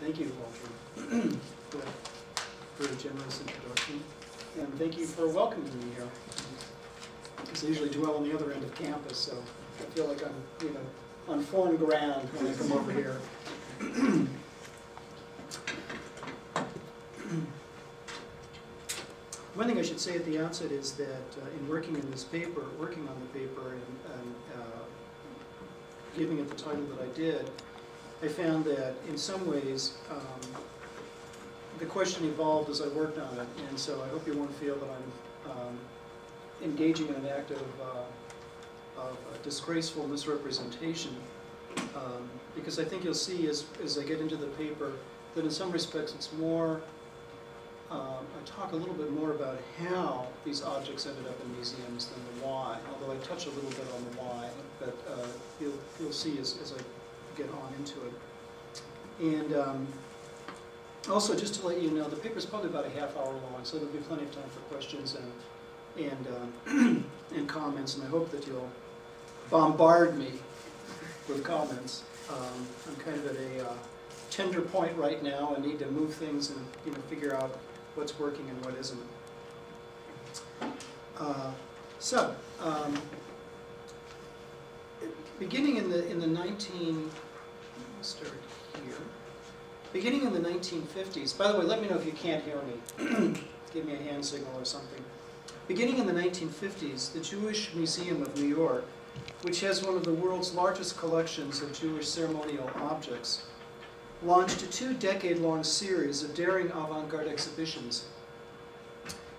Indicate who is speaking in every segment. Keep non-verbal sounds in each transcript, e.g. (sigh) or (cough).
Speaker 1: Thank you, Walter, (clears throat) for a generous introduction. And thank you for welcoming me here. Because I usually dwell on the other end of campus, so I feel like I'm, you know, on foreign ground when I come over here. (clears throat) One thing I should say at the outset is that uh, in working in this paper, working on the paper and, and uh, giving it the title that I did, I found that in some ways, um, the question evolved as I worked on it, and so I hope you won't feel that I'm um, engaging in an act of, uh, of disgraceful misrepresentation, um, because I think you'll see as, as I get into the paper that in some respects it's more, um, I talk a little bit more about how these objects ended up in museums than the why, although I touch a little bit on the why, but uh, you'll, you'll see as, as I get on into it. And um, also, just to let you know, the paper's probably about a half hour long, so there'll be plenty of time for questions and, and, um, (clears throat) and comments, and I hope that you'll bombard me with comments. Um, I'm kind of at a uh, tender point right now and need to move things and, you know, figure out what's working and what isn't. Uh, so, um, beginning in the in the 19 here. Beginning in the 1950s. By the way, let me know if you can't hear me. (clears throat) Give me a hand signal or something. Beginning in the 1950s, the Jewish Museum of New York, which has one of the world's largest collections of Jewish ceremonial objects, launched a two-decade-long series of daring avant-garde exhibitions.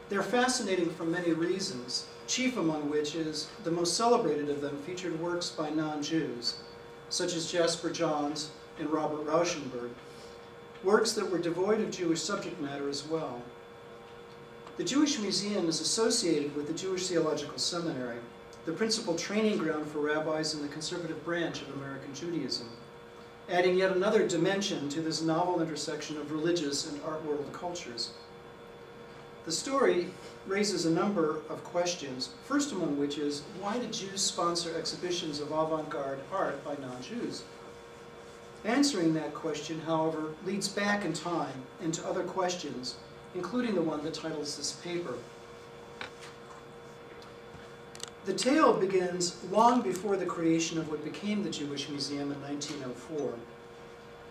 Speaker 1: They're fascinating for many reasons, chief among which is the most celebrated of them featured works by non-Jews, such as Jasper Johns and Robert Rauschenberg, works that were devoid of Jewish subject matter as well. The Jewish Museum is associated with the Jewish Theological Seminary, the principal training ground for rabbis in the conservative branch of American Judaism adding yet another dimension to this novel intersection of religious and art world cultures. The story raises a number of questions, first among which is, why did Jews sponsor exhibitions of avant-garde art by non-Jews? Answering that question, however, leads back in time into other questions, including the one that titles this paper. The tale begins long before the creation of what became the Jewish Museum in 1904.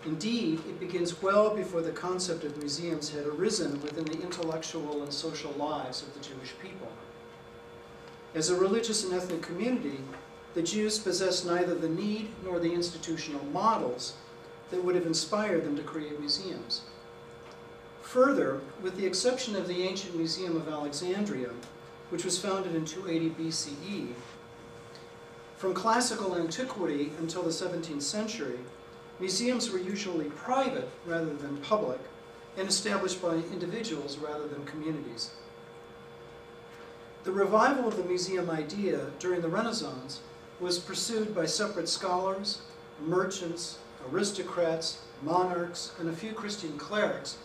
Speaker 1: Indeed, it begins well before the concept of museums had arisen within the intellectual and social lives of the Jewish people. As a religious and ethnic community, the Jews possessed neither the need nor the institutional models that would have inspired them to create museums. Further, with the exception of the ancient Museum of Alexandria, which was founded in 280 BCE. From classical antiquity until the 17th century, museums were usually private rather than public, and established by individuals rather than communities. The revival of the museum idea during the Renaissance was pursued by separate scholars, merchants, aristocrats, monarchs, and a few Christian clerics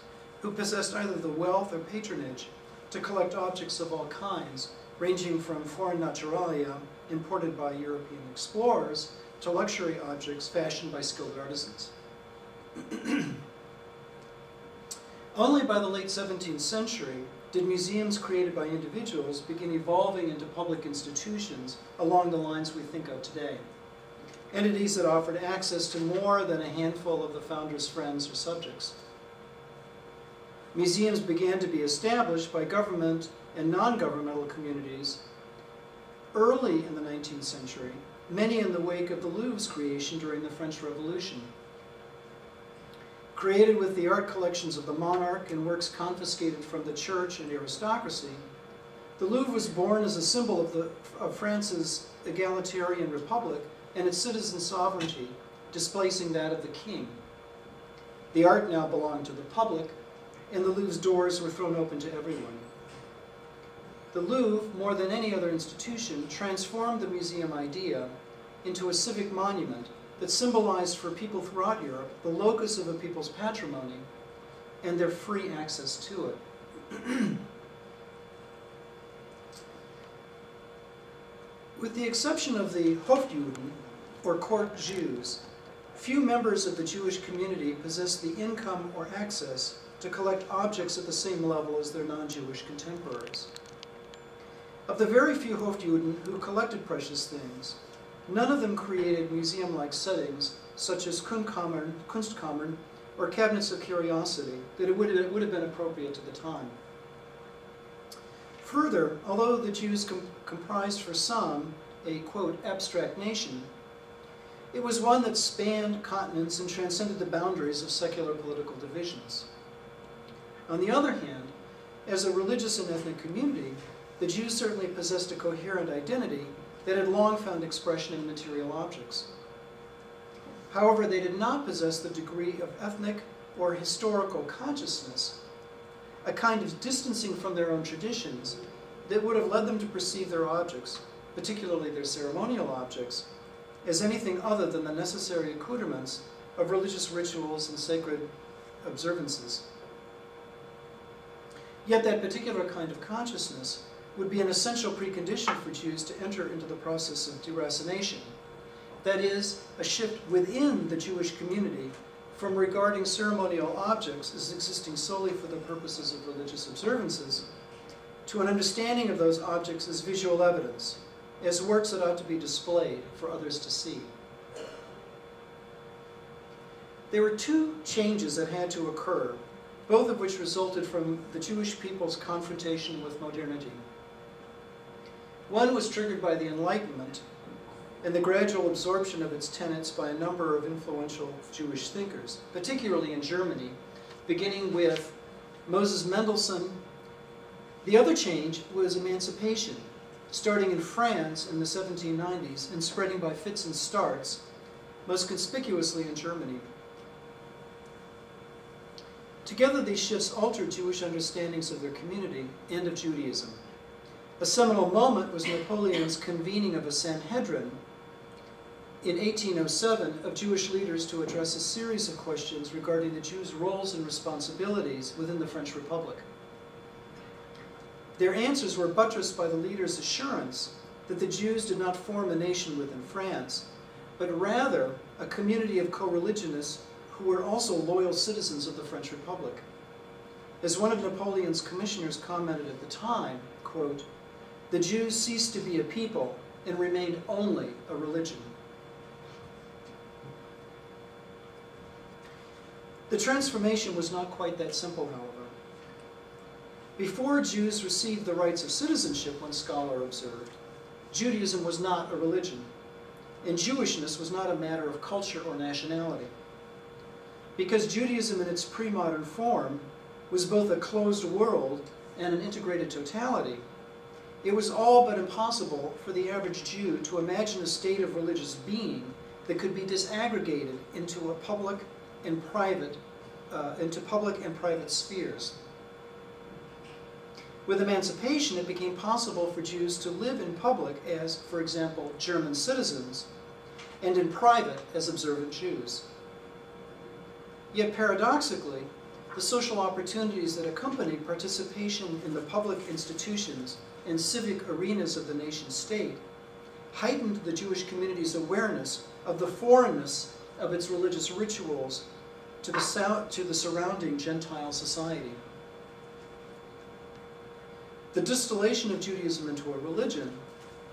Speaker 1: who possessed either the wealth or patronage to collect objects of all kinds, ranging from foreign naturalia imported by European explorers to luxury objects fashioned by skilled artisans. (clears throat) Only by the late 17th century did museums created by individuals begin evolving into public institutions along the lines we think of today. Entities that offered access to more than a handful of the founder's friends or subjects. Museums began to be established by government and non-governmental communities early in the 19th century, many in the wake of the Louvre's creation during the French Revolution. Created with the art collections of the monarch and works confiscated from the church and aristocracy, the Louvre was born as a symbol of, the, of France's egalitarian republic and its citizen sovereignty, displacing that of the king. The art now belonged to the public, and the Louvre's doors were thrown open to everyone. The Louvre, more than any other institution, transformed the museum idea into a civic monument that symbolized for people throughout Europe the locus of a people's patrimony and their free access to it. (clears throat) With the exception of the Hofjuden, or court Jews, few members of the Jewish community possessed the income or access to collect objects at the same level as their non-Jewish contemporaries. Of the very few Hofjuden who collected precious things, none of them created museum-like settings such as Kunstkammern, Kunstkammern or cabinets of curiosity that it would, it would have been appropriate to the time. Further, although the Jews com comprised for some a, quote, abstract nation, it was one that spanned continents and transcended the boundaries of secular political divisions. On the other hand, as a religious and ethnic community, the Jews certainly possessed a coherent identity that had long found expression in material objects. However, they did not possess the degree of ethnic or historical consciousness, a kind of distancing from their own traditions that would have led them to perceive their objects, particularly their ceremonial objects, as anything other than the necessary accoutrements of religious rituals and sacred observances. Yet that particular kind of consciousness would be an essential precondition for Jews to enter into the process of deracination. That is, a shift within the Jewish community from regarding ceremonial objects as existing solely for the purposes of religious observances to an understanding of those objects as visual evidence, as works that ought to be displayed for others to see. There were two changes that had to occur, both of which resulted from the Jewish people's confrontation with modernity. One was triggered by the Enlightenment and the gradual absorption of its tenets by a number of influential Jewish thinkers, particularly in Germany, beginning with Moses Mendelssohn. The other change was emancipation, starting in France in the 1790s and spreading by fits and starts, most conspicuously in Germany. Together, these shifts altered Jewish understandings of their community and of Judaism. A seminal moment was Napoleon's convening of a Sanhedrin in 1807 of Jewish leaders to address a series of questions regarding the Jews' roles and responsibilities within the French Republic. Their answers were buttressed by the leaders' assurance that the Jews did not form a nation within France, but rather a community of co-religionists who were also loyal citizens of the French Republic. As one of Napoleon's commissioners commented at the time, quote, the Jews ceased to be a people and remained only a religion. The transformation was not quite that simple, however. Before Jews received the rights of citizenship, one scholar observed, Judaism was not a religion, and Jewishness was not a matter of culture or nationality. Because Judaism in its pre-modern form was both a closed world and an integrated totality, it was all but impossible for the average Jew to imagine a state of religious being that could be disaggregated into a public and private, uh, into public and private spheres. With emancipation, it became possible for Jews to live in public as, for example, German citizens, and in private as observant Jews. Yet paradoxically, the social opportunities that accompany participation in the public institutions and civic arenas of the nation state heightened the Jewish community's awareness of the foreignness of its religious rituals to the, to the surrounding Gentile society. The distillation of Judaism into a religion,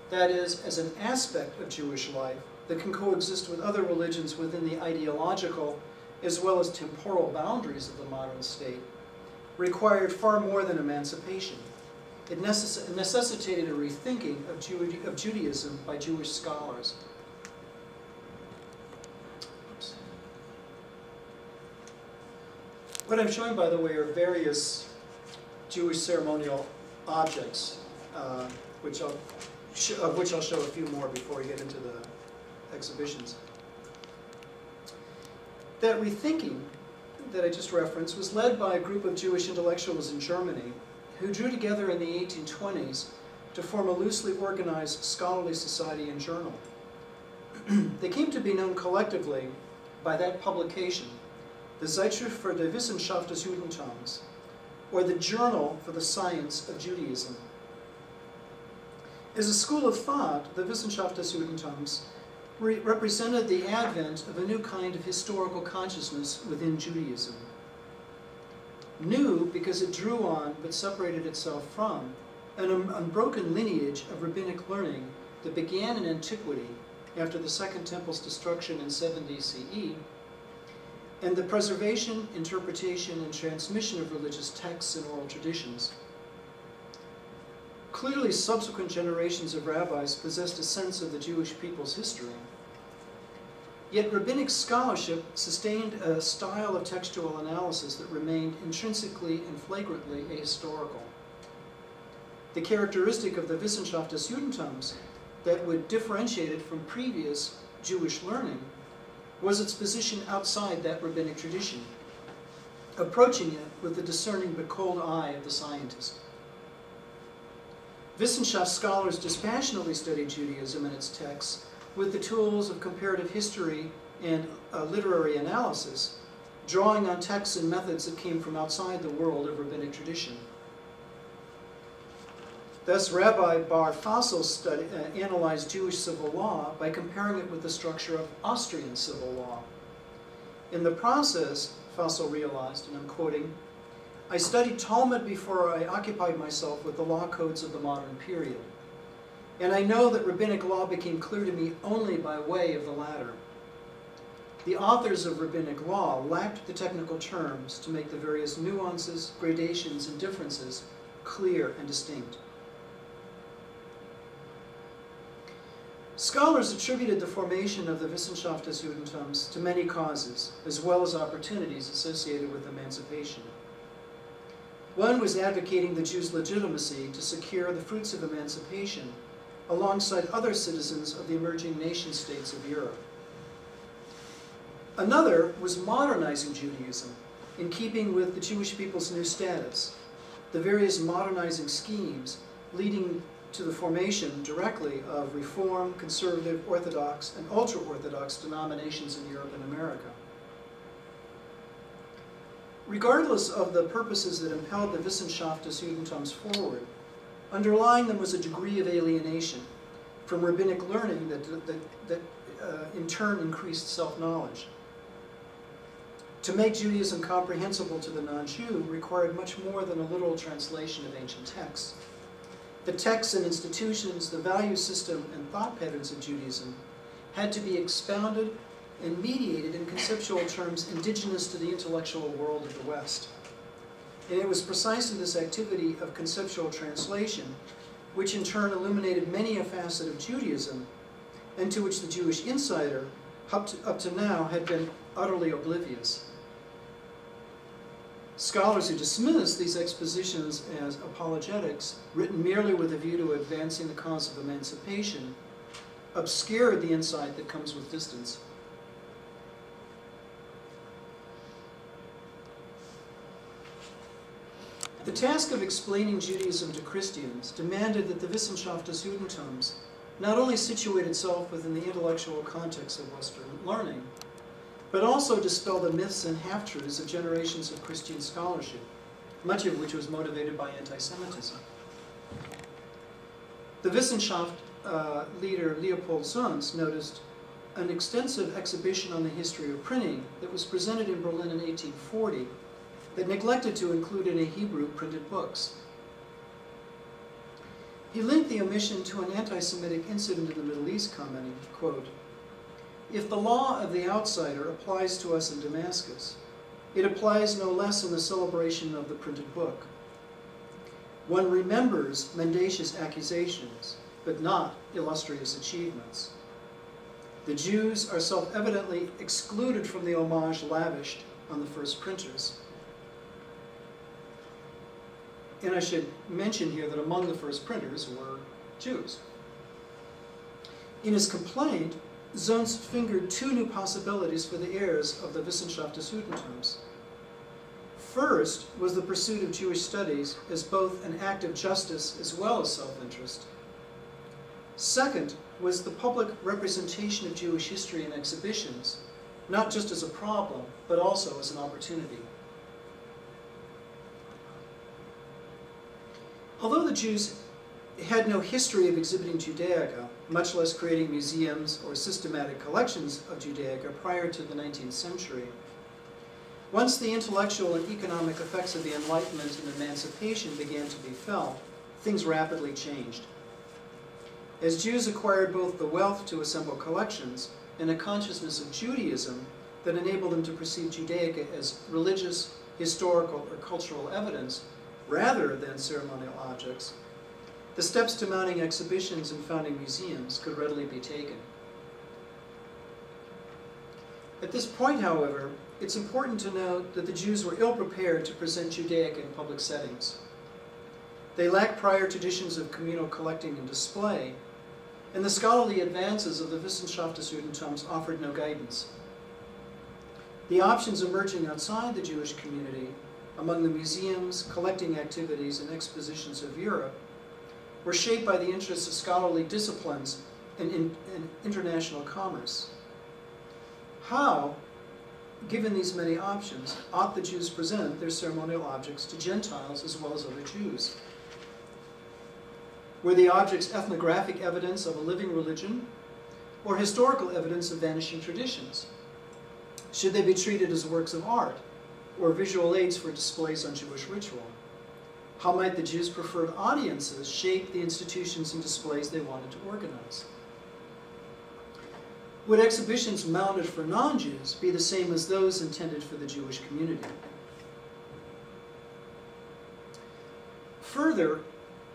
Speaker 1: that is, as an aspect of Jewish life that can coexist with other religions within the ideological as well as temporal boundaries of the modern state, required far more than emancipation. It necess necessitated a rethinking of, Jew of Judaism by Jewish scholars. Oops. What I'm showing, by the way, are various Jewish ceremonial objects, uh, which I'll of which I'll show a few more before we get into the exhibitions. That rethinking that I just referenced was led by a group of Jewish intellectuals in Germany who drew together in the 1820s to form a loosely organized scholarly society and journal. (clears throat) they came to be known collectively by that publication, the Zeitschrift für die Wissenschaft des Judentums, or the Journal for the Science of Judaism. As a school of thought, the Wissenschaft des Judentums re represented the advent of a new kind of historical consciousness within Judaism. New because it drew on, but separated itself from, an unbroken lineage of rabbinic learning that began in antiquity after the Second Temple's destruction in 70 CE, and the preservation, interpretation, and transmission of religious texts and oral traditions. Clearly, subsequent generations of rabbis possessed a sense of the Jewish people's history. Yet rabbinic scholarship sustained a style of textual analysis that remained intrinsically and flagrantly ahistorical. The characteristic of the Wissenschaft des Judentums that would differentiate it from previous Jewish learning was its position outside that rabbinic tradition, approaching it with the discerning but cold eye of the scientist. Wissenschaft scholars dispassionately studied Judaism and its texts with the tools of comparative history and uh, literary analysis, drawing on texts and methods that came from outside the world of rabbinic tradition. Thus, Rabbi Bar Fassel study, uh, analyzed Jewish civil law by comparing it with the structure of Austrian civil law. In the process, Fassel realized, and I'm quoting, I studied Talmud before I occupied myself with the law codes of the modern period. And I know that rabbinic law became clear to me only by way of the latter. The authors of rabbinic law lacked the technical terms to make the various nuances, gradations, and differences clear and distinct. Scholars attributed the formation of the Wissenschaft des Judentums to many causes, as well as opportunities associated with emancipation. One was advocating the Jews' legitimacy to secure the fruits of emancipation alongside other citizens of the emerging nation states of Europe. Another was modernizing Judaism in keeping with the Jewish people's new status, the various modernizing schemes leading to the formation directly of Reform, Conservative, Orthodox, and ultra-Orthodox denominations in Europe and America. Regardless of the purposes that impelled the Wissenschaft des Judentums forward, underlying them was a degree of alienation from rabbinic learning that, that, that uh, in turn increased self-knowledge. To make Judaism comprehensible to the non-Jew required much more than a literal translation of ancient texts. The texts and institutions, the value system and thought patterns of Judaism had to be expounded and mediated in conceptual terms indigenous to the intellectual world of the West. And it was precisely this activity of conceptual translation which in turn illuminated many a facet of Judaism and to which the Jewish insider, up to, up to now, had been utterly oblivious. Scholars who dismiss these expositions as apologetics, written merely with a view to advancing the cause of emancipation, obscured the insight that comes with distance. The task of explaining Judaism to Christians demanded that the Wissenschaft des Judentums not only situate itself within the intellectual context of Western learning, but also dispel the myths and half-truths of generations of Christian scholarship, much of which was motivated by anti-Semitism. The Wissenschaft uh, leader Leopold Zunz noticed an extensive exhibition on the history of printing that was presented in Berlin in 1840 that neglected to include any Hebrew printed books. He linked the omission to an anti-Semitic incident in the Middle East, commenting, quote, if the law of the outsider applies to us in Damascus, it applies no less in the celebration of the printed book. One remembers mendacious accusations, but not illustrious achievements. The Jews are self-evidently excluded from the homage lavished on the first printers. And I should mention here that among the first printers were Jews. In his complaint, Zunz fingered two new possibilities for the heirs of the Wissenschaft des Judentums. First was the pursuit of Jewish studies as both an act of justice as well as self-interest. Second was the public representation of Jewish history in exhibitions, not just as a problem, but also as an opportunity. Although the Jews had no history of exhibiting Judaica, much less creating museums or systematic collections of Judaica prior to the 19th century. Once the intellectual and economic effects of the Enlightenment and emancipation began to be felt, things rapidly changed. As Jews acquired both the wealth to assemble collections and a consciousness of Judaism that enabled them to perceive Judaica as religious, historical, or cultural evidence rather than ceremonial objects, the steps to mounting exhibitions and founding museums could readily be taken. At this point, however, it's important to note that the Jews were ill prepared to present Judaic in public settings. They lacked prior traditions of communal collecting and display, and the scholarly advances of the Wissenschaft des Judentums offered no guidance. The options emerging outside the Jewish community, among the museums, collecting activities, and expositions of Europe, were shaped by the interests of scholarly disciplines and, in, international commerce. How, given these many options, ought the Jews present their ceremonial objects to Gentiles as well as other Jews? Were the objects ethnographic evidence of a living religion or historical evidence of vanishing traditions? Should they be treated as works of art or visual aids for displays on Jewish ritual? How might the Jews' preferred audiences shape the institutions and displays they wanted to organize? Would exhibitions mounted for non-Jews be the same as those intended for the Jewish community? Further,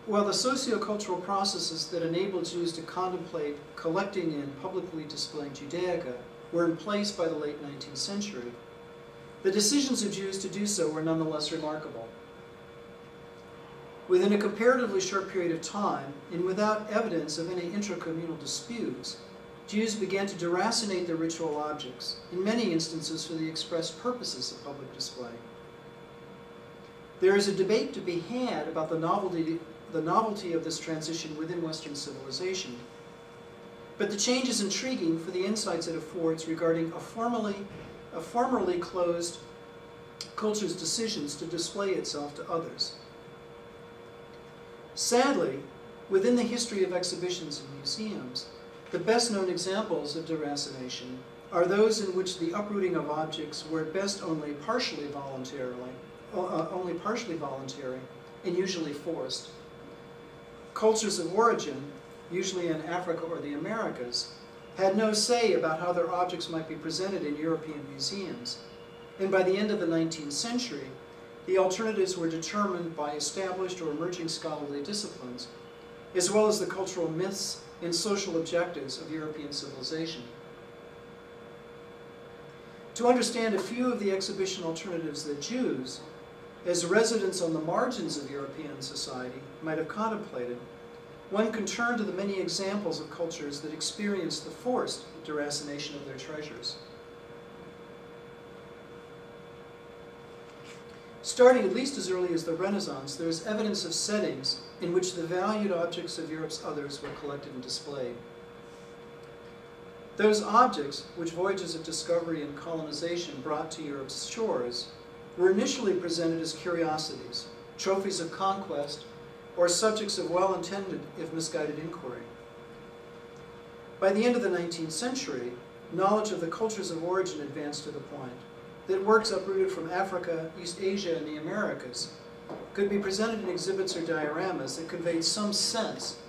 Speaker 1: while the sociocultural processes that enabled Jews to contemplate collecting and publicly displaying Judaica were in place by the late 19th century, the decisions of Jews to do so were nonetheless remarkable. Within a comparatively short period of time, and without evidence of any intracommunal disputes, Jews began to deracinate their ritual objects, in many instances for the express purposes of public display. There is a debate to be had about the novelty, the novelty of this transition within Western civilization, but the change is intriguing for the insights it affords regarding a formerly, a formerly closed culture's decisions to display itself to others. Sadly, within the history of exhibitions and museums, the best known examples of deracination are those in which the uprooting of objects were best only partially voluntarily, uh, only partially voluntary, and usually forced. Cultures of origin, usually in Africa or the Americas, had no say about how their objects might be presented in European museums. And by the end of the 19th century, the alternatives were determined by established or emerging scholarly disciplines, as well as the cultural myths and social objectives of European civilization. To understand a few of the exhibition alternatives that Jews, as residents on the margins of European society, might have contemplated, one can turn to the many examples of cultures that experienced the forced deracination of their treasures. Starting at least as early as the Renaissance, there is evidence of settings in which the valued objects of Europe's others were collected and displayed. Those objects, which voyages of discovery and colonization brought to Europe's shores, were initially presented as curiosities, trophies of conquest, or subjects of well-intended, if misguided, inquiry. By the end of the 19th century, knowledge of the cultures of origin advanced to the point that works uprooted from Africa, East Asia, and the Americas could be presented in exhibits or dioramas that conveyed some sense,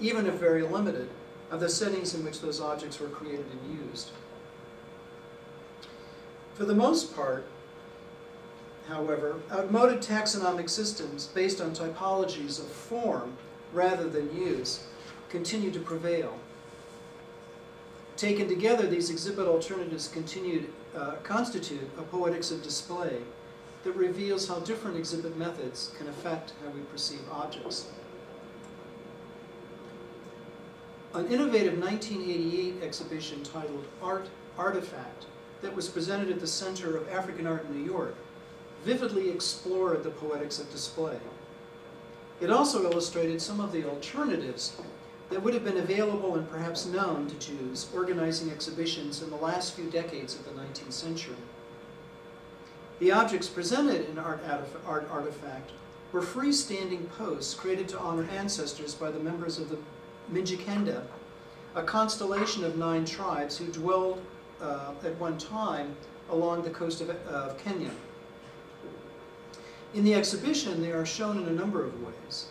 Speaker 1: even if very limited, of the settings in which those objects were created and used. For the most part, however, outmoded taxonomic systems based on typologies of form rather than use continue to prevail. Taken together, these exhibit alternatives continued uh, constitute a poetics of display that reveals how different exhibit methods can affect how we perceive objects. An innovative 1988 exhibition titled Art Artifact that was presented at the Center of African Art in New York vividly explored the poetics of display. It also illustrated some of the alternatives that would have been available and perhaps known to Jews organizing exhibitions in the last few decades of the 19th century. The objects presented in Art, Art Artifact were freestanding posts created to honor ancestors by the members of the Mijikenda, a constellation of nine tribes who dwelled uh, at one time along the coast of, of Kenya. In the exhibition, they are shown in a number of ways.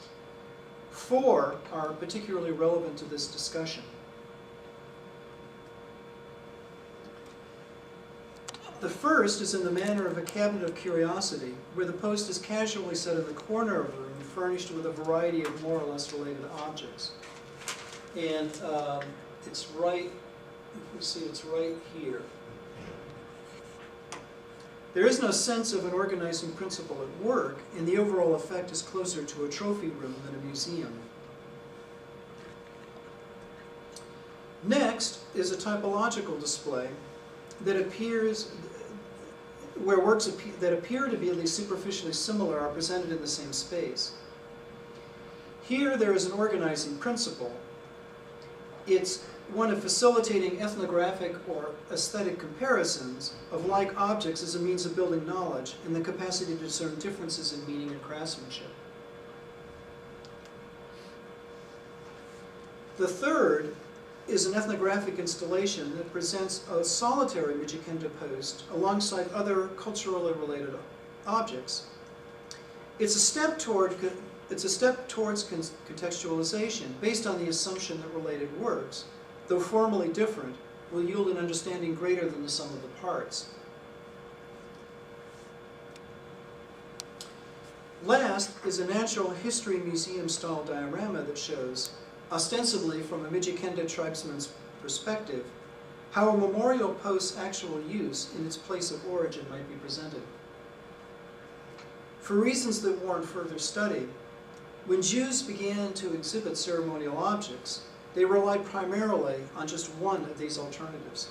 Speaker 1: Four are particularly relevant to this discussion. The first is in the manner of a cabinet of curiosity, where the post is casually set in the corner of a room, furnished with a variety of more or less related objects. And um, it's right, if we see, it's right here. There is no sense of an organizing principle at work, and the overall effect is closer to a trophy room than a museum. Next is a typological display that appears, where works that appear to be at least superficially similar are presented in the same space. Here there is an organizing principle. It's one of facilitating ethnographic or aesthetic comparisons of like objects as a means of building knowledge and the capacity to discern differences in meaning and craftsmanship. The third is an ethnographic installation that presents a solitary Mijikenda post alongside other culturally related objects. It's a step toward it's a step towards contextualization based on the assumption that related works though formally different, will yield an understanding greater than the sum of the parts. Last is a natural history museum style diorama that shows, ostensibly from a Mijikenda tribesman's perspective, how a memorial post's actual use in its place of origin might be presented. For reasons that warrant further study, when Jews began to exhibit ceremonial objects, they relied primarily on just one of these alternatives.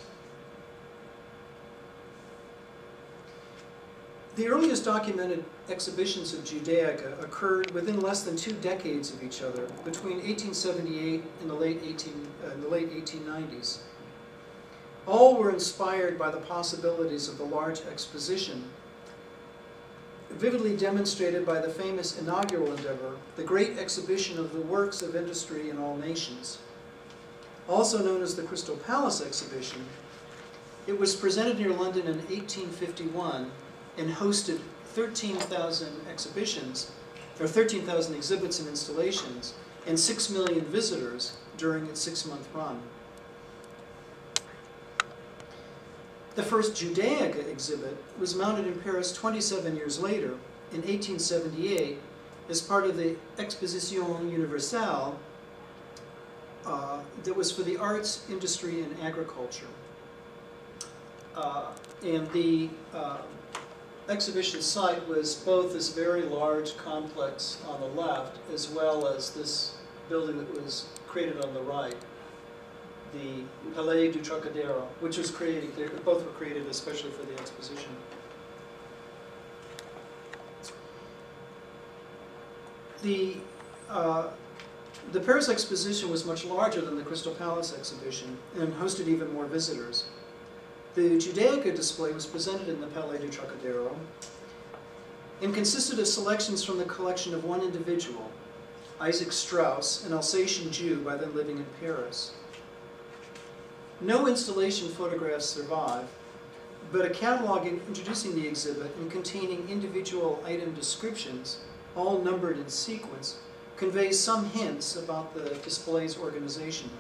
Speaker 1: The earliest documented exhibitions of Judaica occurred within less than two decades of each other, between 1878 and the late, 18, uh, the late 1890s. All were inspired by the possibilities of the large exposition, vividly demonstrated by the famous inaugural endeavor, the Great Exhibition of the Works of Industry in All Nations also known as the Crystal Palace exhibition. It was presented near London in 1851 and hosted 13,000 exhibitions, or 13,000 exhibits and installations, and 6 million visitors during its six-month run. The first Judaica exhibit was mounted in Paris 27 years later, in 1878, as part of the Exposition Universelle uh, that was for the arts, industry, and agriculture. Uh, and the uh, exhibition site was both this very large complex on the left as well as this building that was created on the right, the Palais du Trocadero, which was created, both were created especially for the exposition. The uh, the Paris exposition was much larger than the Crystal Palace exhibition and hosted even more visitors. The Judaica display was presented in the Palais du Trocadero and consisted of selections from the collection of one individual, Isaac Strauss, an Alsatian Jew by then living in Paris. No installation photographs survive, but a catalog introducing the exhibit and containing individual item descriptions, all numbered in sequence, conveys some hints about the display's organization.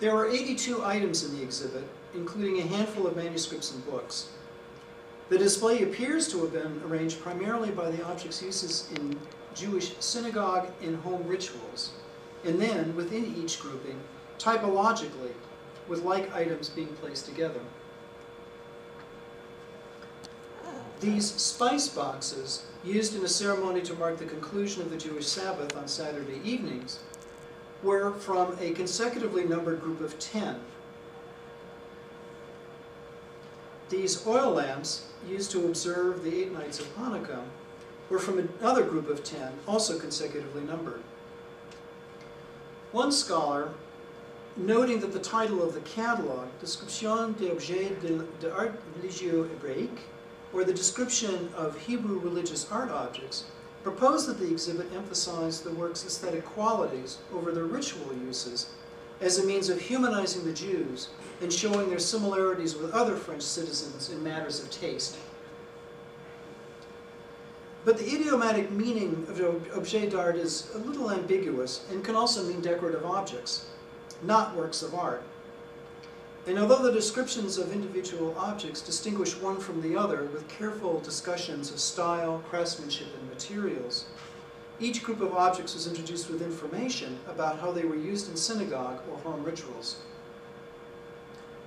Speaker 1: There are 82 items in the exhibit, including a handful of manuscripts and books. The display appears to have been arranged primarily by the object's uses in Jewish synagogue and home rituals, and then, within each grouping, typologically, with like items being placed together. These spice boxes used in a ceremony to mark the conclusion of the Jewish Sabbath on Saturday evenings, were from a consecutively numbered group of ten. These oil lamps, used to observe the eight nights of Hanukkah, were from another group of ten, also consecutively numbered. One scholar, noting that the title of the catalog, Description des objets de, religieux hébraïque, or the description of Hebrew religious art objects, proposed that the exhibit emphasize the work's aesthetic qualities over their ritual uses as a means of humanizing the Jews and showing their similarities with other French citizens in matters of taste. But the idiomatic meaning of objet d'art is a little ambiguous and can also mean decorative objects, not works of art. And although the descriptions of individual objects distinguish one from the other with careful discussions of style, craftsmanship, and materials, each group of objects was introduced with information about how they were used in synagogue or home rituals.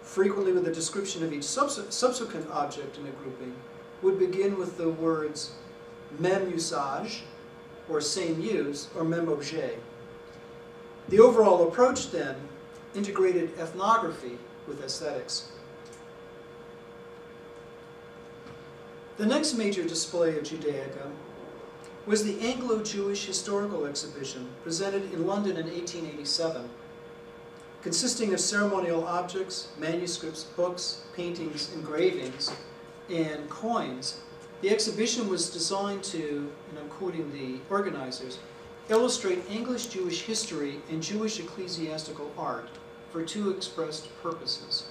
Speaker 1: Frequently with a description of each subsequent object in a grouping would begin with the words même usage, or same use, or même objet. The overall approach then integrated ethnography with aesthetics. The next major display of Judaica was the Anglo-Jewish Historical Exhibition presented in London in 1887, consisting of ceremonial objects, manuscripts, books, paintings, engravings, and coins. The exhibition was designed to, and I'm quoting the organizers, illustrate English-Jewish history and Jewish ecclesiastical art for two expressed purposes.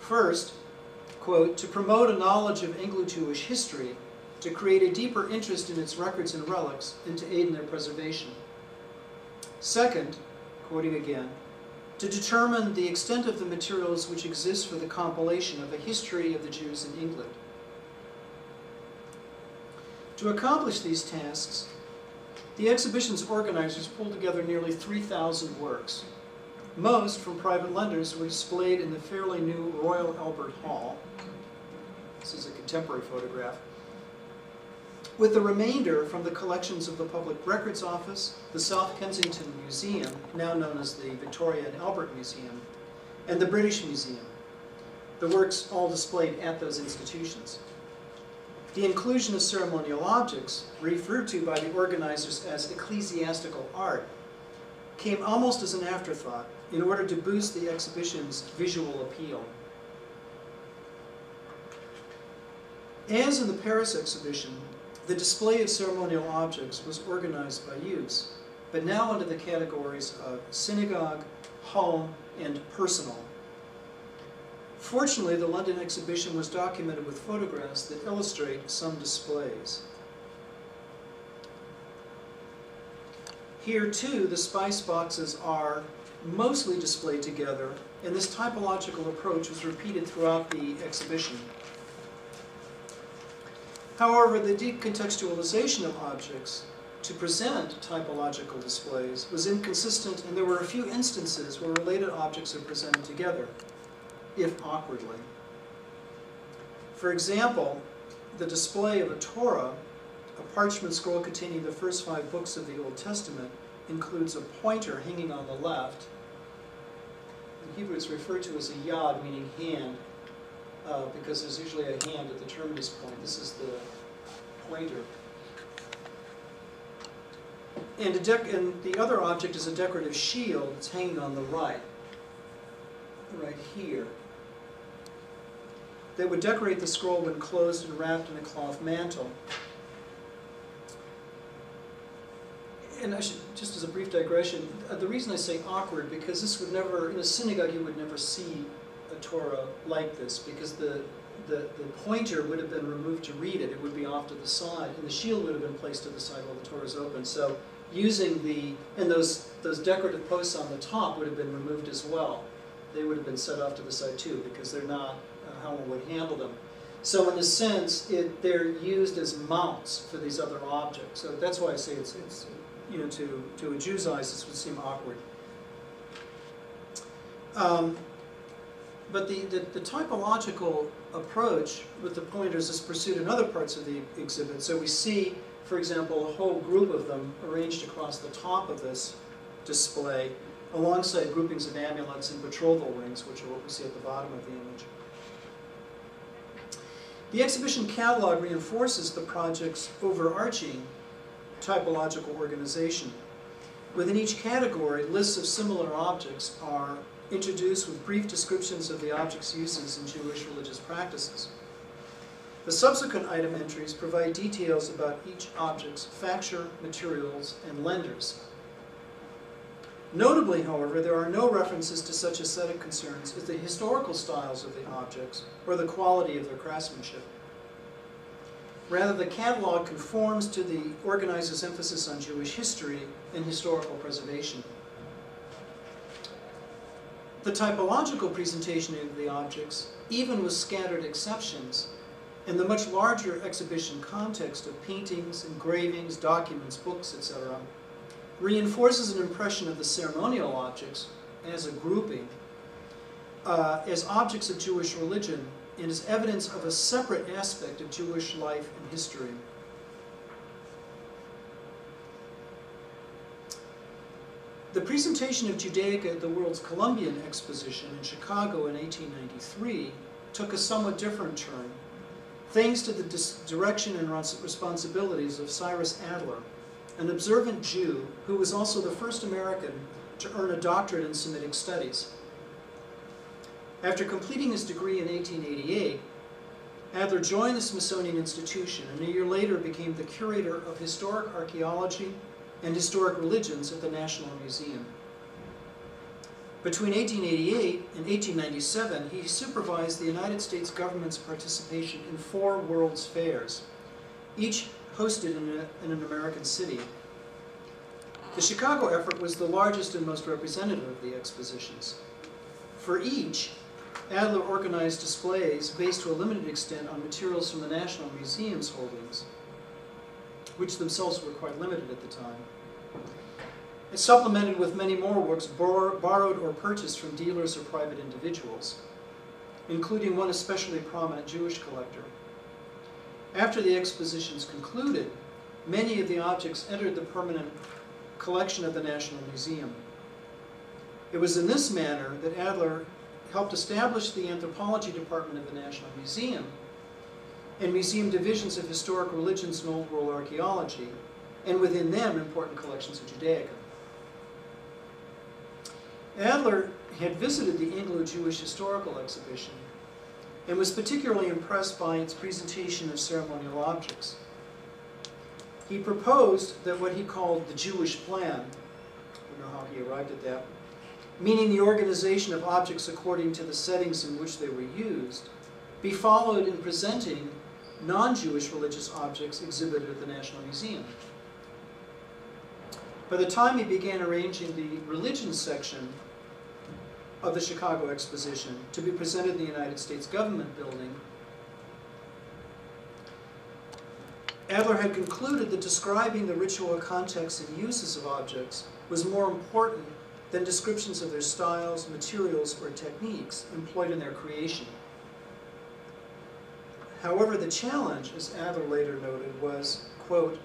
Speaker 1: First, quote, to promote a knowledge of Anglo-Jewish history, to create a deeper interest in its records and relics, and to aid in their preservation. Second, quoting again, to determine the extent of the materials which exist for the compilation of a history of the Jews in England. To accomplish these tasks, the exhibition's organizers pulled together nearly 3,000 works, most from private lenders were displayed in the fairly new Royal Albert Hall. This is a contemporary photograph. With the remainder from the collections of the Public Records Office, the South Kensington Museum, now known as the Victoria and Albert Museum, and the British Museum. The works all displayed at those institutions. The inclusion of ceremonial objects, referred to by the organizers as ecclesiastical art, came almost as an afterthought in order to boost the exhibition's visual appeal. As in the Paris exhibition, the display of ceremonial objects was organized by use, but now under the categories of synagogue, home, and personal. Fortunately, the London exhibition was documented with photographs that illustrate some displays. Here too, the spice boxes are mostly displayed together, and this typological approach was repeated throughout the exhibition. However, the decontextualization of objects to present typological displays was inconsistent, and there were a few instances where related objects are presented together, if awkwardly. For example, the display of a Torah a parchment scroll containing the first five books of the Old Testament includes a pointer hanging on the left. In Hebrew it's referred to as a yad, meaning hand, uh, because there's usually a hand at the terminus point. This is the pointer. And, and the other object is a decorative shield that's hanging on the right, right here that would decorate the scroll when closed and wrapped in a cloth mantle. and I should, just as a brief digression, uh, the reason I say awkward, because this would never, in a synagogue you would never see a Torah like this, because the, the, the pointer would have been removed to read it, it would be off to the side, and the shield would have been placed to the side while the Torah is open. So using the, and those, those decorative posts on the top would have been removed as well. They would have been set off to the side too, because they're not uh, how one would handle them. So in a sense, it, they're used as mounts for these other objects. So that's why I say it's, it's you know, to, to a Jew's eyes, this would seem awkward. Um, but the, the, the, typological approach with the pointers is pursued in other parts of the exhibit. So we see, for example, a whole group of them arranged across the top of this display, alongside groupings of amulets and betrothal rings, which are what we see at the bottom of the image. The exhibition catalog reinforces the project's overarching typological organization. Within each category, lists of similar objects are introduced with brief descriptions of the object's uses in Jewish religious practices. The subsequent item entries provide details about each object's facture, materials, and lenders. Notably, however, there are no references to such aesthetic concerns as the historical styles of the objects or the quality of their craftsmanship. Rather, the catalog conforms to the organizer's emphasis on Jewish history and historical preservation. The typological presentation of the objects, even with scattered exceptions, in the much larger exhibition context of paintings, engravings, documents, books, etc., reinforces an impression of the ceremonial objects as a grouping, uh, as objects of Jewish religion, and as evidence of a separate aspect of Jewish life and history. The presentation of Judaica at the World's Columbian Exposition in Chicago in 1893 took a somewhat different turn, thanks to the direction and responsibilities of Cyrus Adler, an observant Jew who was also the first American to earn a doctorate in Semitic studies. After completing his degree in 1888, Adler joined the Smithsonian Institution and a year later became the curator of historic archaeology and historic religions at the National Museum. Between 1888 and 1897, he supervised the United States government's participation in four World's Fairs, each hosted in, a, in an American city. The Chicago effort was the largest and most representative of the expositions. For each, Adler organized displays based to a limited extent on materials from the National Museum's holdings, which themselves were quite limited at the time. It supplemented with many more works bor borrowed or purchased from dealers or private individuals, including one especially prominent Jewish collector. After the expositions concluded, many of the objects entered the permanent collection of the National Museum. It was in this manner that Adler helped establish the anthropology department of the National Museum and museum divisions of historic religions and Old World archaeology, and within them important collections of Judaica. Adler had visited the Anglo-Jewish Historical Exhibition and was particularly impressed by its presentation of ceremonial objects. He proposed that what he called the Jewish plan, I don't know how he arrived at that, meaning the organization of objects according to the settings in which they were used, be followed in presenting non-Jewish religious objects exhibited at the National Museum. By the time he began arranging the religion section of the Chicago Exposition to be presented in the United States Government Building, Adler had concluded that describing the ritual context and uses of objects was more important than descriptions of their styles, materials, or techniques employed in their creation. However, the challenge, as Adler later noted, was, quote,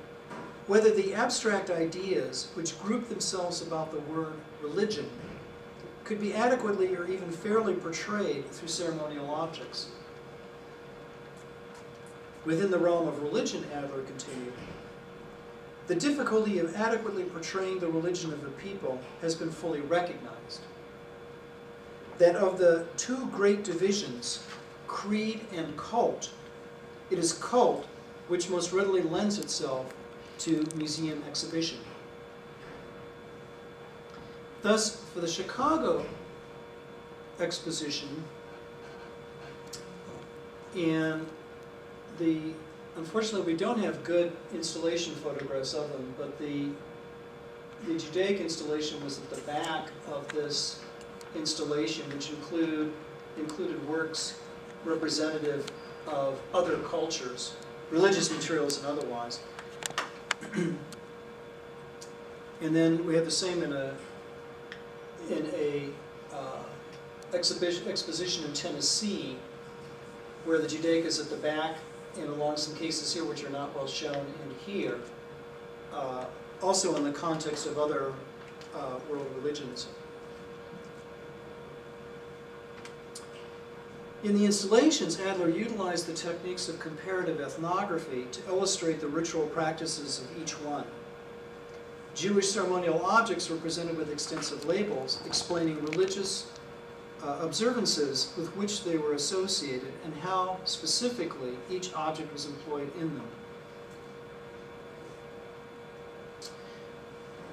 Speaker 1: whether the abstract ideas which group themselves about the word religion could be adequately or even fairly portrayed through ceremonial objects. Within the realm of religion, Adler continued, the difficulty of adequately portraying the religion of a people has been fully recognized. That of the two great divisions, creed and cult, it is cult which most readily lends itself to museum exhibition. Thus, for the Chicago exposition, and the unfortunately we don't have good installation photographs of them, but the the Judaic installation was at the back of this installation, which include included works representative of other cultures, religious materials and otherwise. (clears throat) and then we have the same in a in a uh, exhibition exposition in Tennessee, where the Judaica is at the back, and along some cases here which are not well shown in here. Uh, also in the context of other uh, world religions. In the installations, Adler utilized the techniques of comparative ethnography to illustrate the ritual practices of each one. Jewish ceremonial objects were presented with extensive labels explaining religious uh, observances with which they were associated and how specifically each object was employed in them.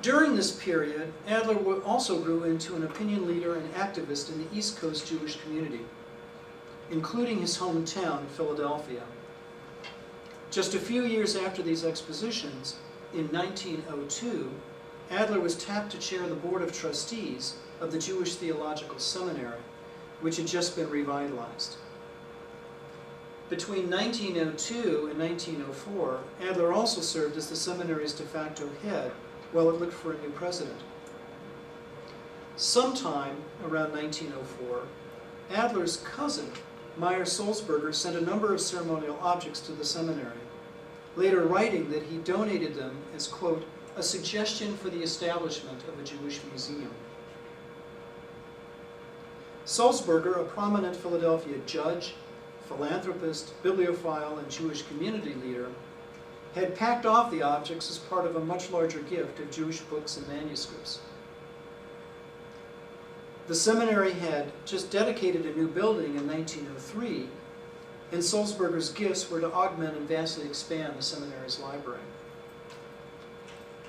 Speaker 1: During this period, Adler also grew into an opinion leader and activist in the East Coast Jewish community, including his hometown, Philadelphia. Just a few years after these expositions, in 1902, Adler was tapped to chair the Board of Trustees of the Jewish Theological Seminary, which had just been revitalized. Between 1902 and 1904, Adler also served as the seminary's de facto head while it looked for a new president. Sometime around 1904, Adler's cousin, Mayer Sulzberger, sent a number of ceremonial objects to the seminary, later writing that he donated them as, quote, a suggestion for the establishment of a Jewish museum. Sulzberger, a prominent Philadelphia judge, philanthropist, bibliophile, and Jewish community leader, had packed off the objects as part of a much larger gift of Jewish books and manuscripts. The seminary had just dedicated a new building in 1903, and Sulzberger's gifts were to augment and vastly expand the seminary's library.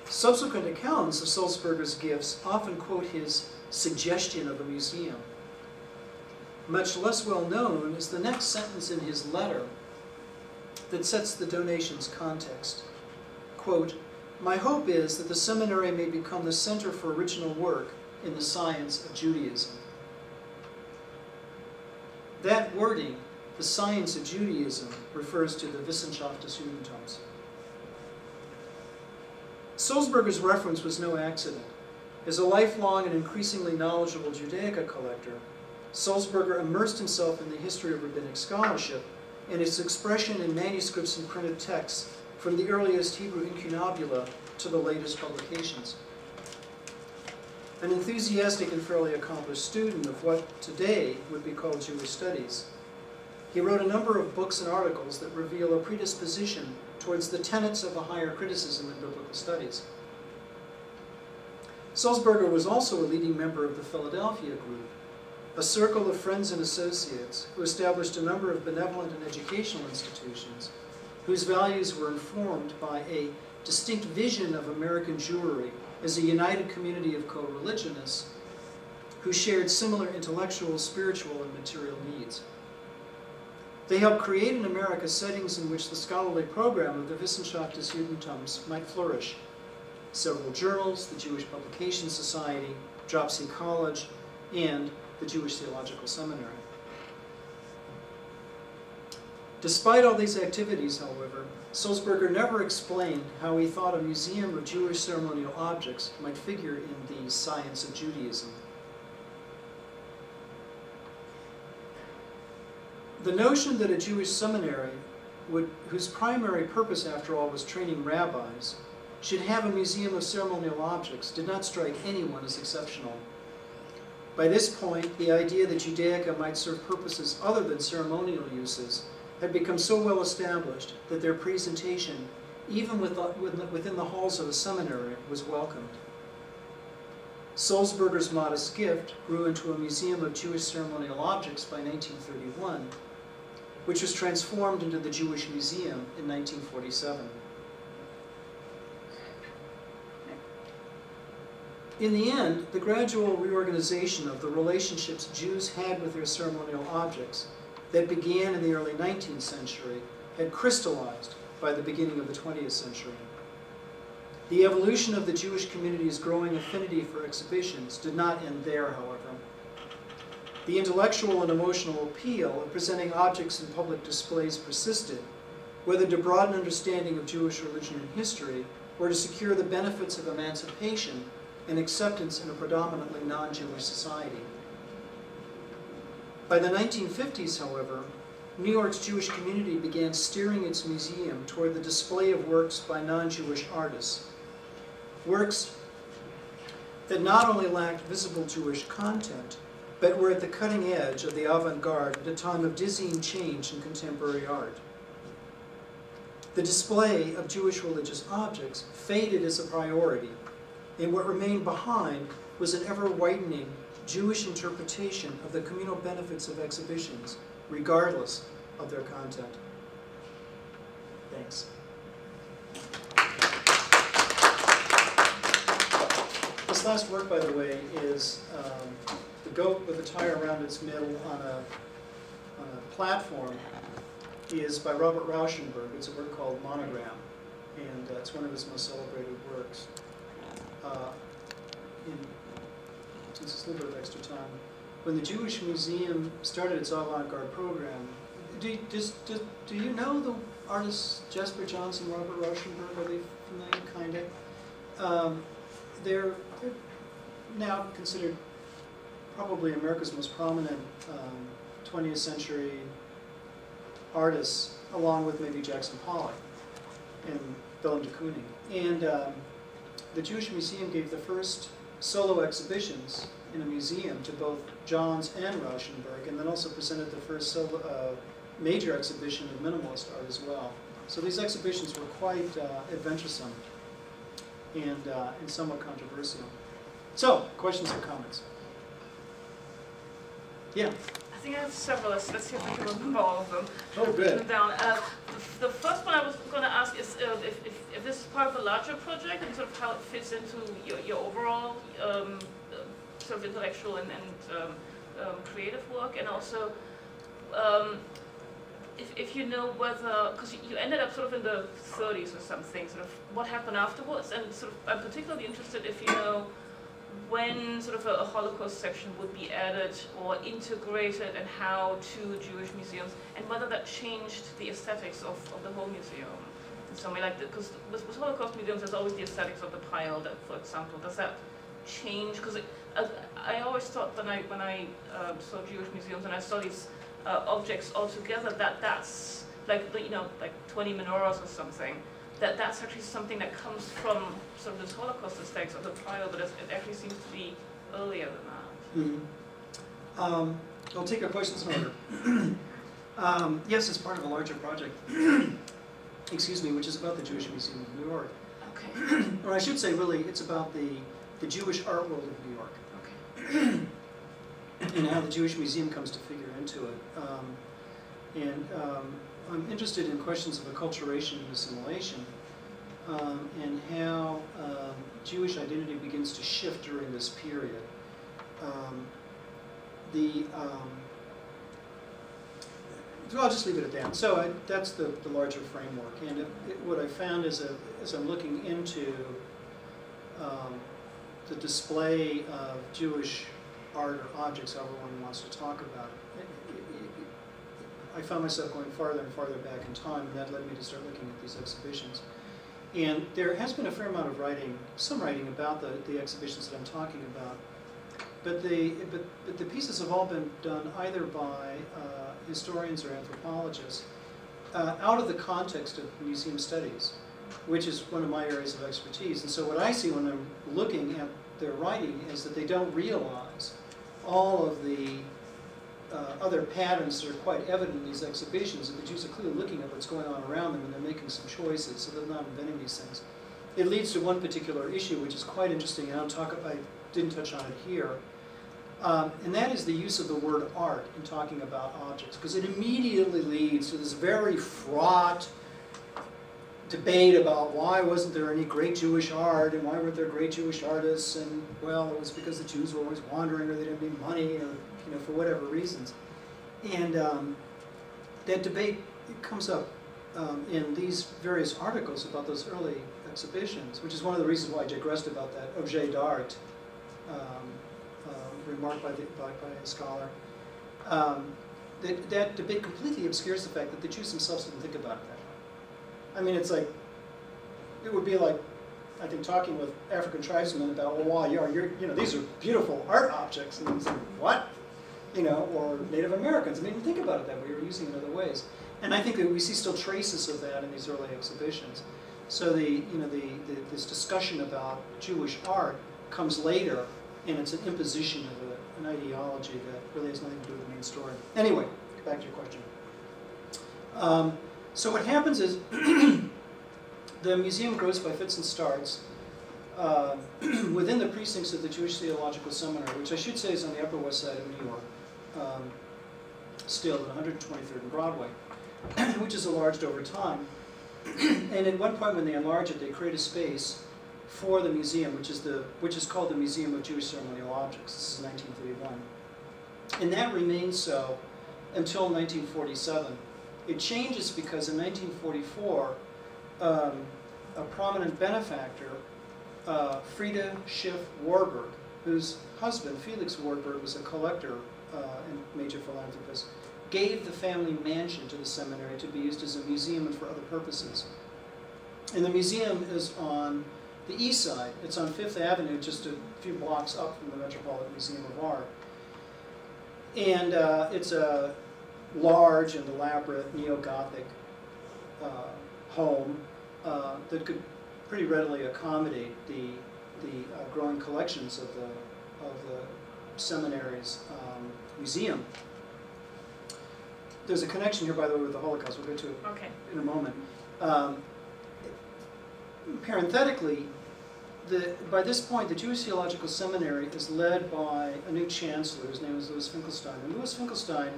Speaker 1: Subsequent accounts of Sulzberger's gifts often quote his suggestion of a museum. Much less well known is the next sentence in his letter that sets the donation's context. Quote, my hope is that the seminary may become the center for original work in the science of Judaism. That wording, the science of Judaism, refers to the Wissenschaft des Judentums. Sulzberger's reference was no accident. As a lifelong and increasingly knowledgeable Judaica collector, Sulzberger immersed himself in the history of rabbinic scholarship and its expression in manuscripts and printed texts from the earliest Hebrew incunabula to the latest publications. An enthusiastic and fairly accomplished student of what today would be called Jewish studies, he wrote a number of books and articles that reveal a predisposition towards the tenets of a higher criticism in biblical studies. Sulzberger was also a leading member of the Philadelphia group, a circle of friends and associates who established a number of benevolent and educational institutions whose values were informed by a distinct vision of American Jewry as a united community of co-religionists who shared similar intellectual, spiritual, and material needs. They helped create in America settings in which the scholarly program of the Wissenschaft des Judentums might flourish. Several journals, the Jewish Publication Society, Dropsie College, and the Jewish Theological Seminary. Despite all these activities, however, Sulzberger never explained how he thought a museum of Jewish ceremonial objects might figure in the science of Judaism. The notion that a Jewish seminary, would, whose primary purpose, after all, was training rabbis, should have a museum of ceremonial objects did not strike anyone as exceptional. By this point, the idea that Judaica might serve purposes other than ceremonial uses had become so well established that their presentation, even within the halls of a seminary, was welcomed. Sulzberger's modest gift grew into a museum of Jewish ceremonial objects by 1931, which was transformed into the Jewish Museum in 1947. In the end, the gradual reorganization of the relationships Jews had with their ceremonial objects that began in the early 19th century had crystallized by the beginning of the 20th century. The evolution of the Jewish community's growing affinity for exhibitions did not end there, however. The intellectual and emotional appeal of presenting objects in public displays persisted, whether to broaden understanding of Jewish religion and history or to secure the benefits of emancipation and acceptance in a predominantly non-Jewish society. By the 1950s, however, New York's Jewish community began steering its museum toward the display of works by non-Jewish artists. Works that not only lacked visible Jewish content, but were at the cutting edge of the avant-garde at a time of dizzying change in contemporary art. The display of Jewish religious objects faded as a priority and what remained behind was an ever-widening Jewish interpretation of the communal benefits of exhibitions, regardless of their content. Thanks. This last work, by the way, is um, the goat with a tie around its middle on a, on a platform is by Robert Rauschenberg. It's a work called Monogram, and uh, it's one of his most celebrated works. Uh, in, since a little bit of extra time, when the Jewish Museum started its avant-garde program, do, does, does, do you know the artists Jasper Johnson, Robert Rauschenberg? Are they familiar, kind of? Um, they're, they're now considered probably America's most prominent um, 20th century artists, along with maybe Jackson Pollock and Willem de Kooning. And um, the Jewish Museum gave the first solo exhibitions in a museum to both Johns and Rauschenberg, and then also presented the first solo, uh, major exhibition of minimalist art as well. So these exhibitions were quite uh, adventuresome and, uh, and somewhat controversial. So, questions or comments? Yeah.
Speaker 2: I think I have several. Let's, let's see if I can remember all of them.
Speaker 1: Oh, good.
Speaker 2: Them down. Uh, the, the first one I was going to ask is uh, if, if, if this is part of a larger project and sort of how it fits into your, your overall um, uh, sort of intellectual and, and um, um, creative work, and also um, if, if you know whether, because you, you ended up sort of in the 30s or something, sort of what happened afterwards, and sort of I'm particularly interested if you know when sort of a, a, Holocaust section would be added or integrated and how to Jewish museums, and whether that changed the aesthetics of, of the whole museum in some way. Like, because with, with, Holocaust museums, there's always the aesthetics of the pile, that, for example. Does that change? Because I always thought when I when I uh, saw Jewish museums and I saw these uh, objects all together, that that's like you know like 20 menorahs or something that that's actually something that comes from sort of this Holocaust aspects of the trial, but it actually seems to be earlier than that.
Speaker 1: Mm -hmm. um, I'll take our questions in order. (clears throat) um, yes, it's part of a larger project, (clears throat) excuse me, which is about the Jewish Museum of New York.
Speaker 2: Okay. (clears throat)
Speaker 1: or I should say, really, it's about the, the Jewish art world of New York.
Speaker 2: Okay.
Speaker 1: and how the Jewish Museum comes to figure into it. Um, and um, I'm interested in questions of acculturation and assimilation um, and how um, Jewish identity begins to shift during this period. Um, the um, well, I'll just leave it at that. So I, that's the, the larger framework. And it, it, what I found is a, as I'm looking into um, the display of Jewish art or objects, however one wants to talk about it, I found myself going farther and farther back in time, and that led me to start looking at these exhibitions. And there has been a fair amount of writing, some writing about the, the exhibitions that I'm talking about. But the, but, but the pieces have all been done either by uh, historians or anthropologists uh, out of the context of museum studies, which is one of my areas of expertise. And so what I see when I'm looking at their writing is that they don't realize all of the uh, other patterns that are quite evident in these exhibitions, and the Jews are clearly looking at what's going on around them and they're making some choices, so they're not inventing these things. It leads to one particular issue which is quite interesting, and I'll talk, I didn't touch on it here, um, and that is the use of the word art in talking about objects, because it immediately leads to this very fraught debate about why wasn't there any great Jewish art and why weren't there great Jewish artists and well it was because the Jews were always wandering or they didn't have money or you know, for whatever reasons. And um, that debate comes up um, in these various articles about those early exhibitions, which is one of the reasons why I digressed about that objet d'art um, uh, remark by, the, by, by, a scholar. Um, that, that debate completely obscures the fact that the Jews themselves didn't think about it that way. I mean, it's like, it would be like, I think, talking with African tribesmen about, well, wow, you're, you're, you know, these are beautiful art objects. And it's like, what? You know, or Native Americans. I mean, think about it that way. You're using it in other ways. And I think that we see still traces of that in these early exhibitions. So the, you know, the, the, this discussion about Jewish art comes later, and it's an imposition of a, an ideology that really has nothing to do with the main story. Anyway, back to your question. Um, so what happens is (clears throat) the museum grows by fits and starts. uh, (clears throat) within the precincts of the Jewish Theological Seminary, which I should say is on the Upper West Side of New York, um, still at 123rd and Broadway, (clears throat) which is enlarged over time. (clears throat) and at one point when they enlarge it, they create a space for the museum, which is, the, which is called the Museum of Jewish Ceremonial Objects. This is 1931. And that remains so until 1947. It changes because in 1944, um, a prominent benefactor, uh, Frieda Schiff Warburg, whose husband, Felix Warburg, was a collector uh, and major philanthropist, gave the family mansion to the seminary to be used as a museum and for other purposes. And the museum is on the east side. It's on Fifth Avenue, just a few blocks up from the Metropolitan Museum of Art. And uh, it's a large and elaborate neo-Gothic uh, home uh, that could pretty readily accommodate the, the uh, growing collections of the, of the seminary's um, museum. There's a connection here, by the way, with the Holocaust. We'll get to it
Speaker 2: Okay.
Speaker 1: in a moment. Um, parenthetically, the, by this point, the Jewish Theological Seminary is led by a new chancellor. His name is Louis Finkelstein. And Louis Finkelstein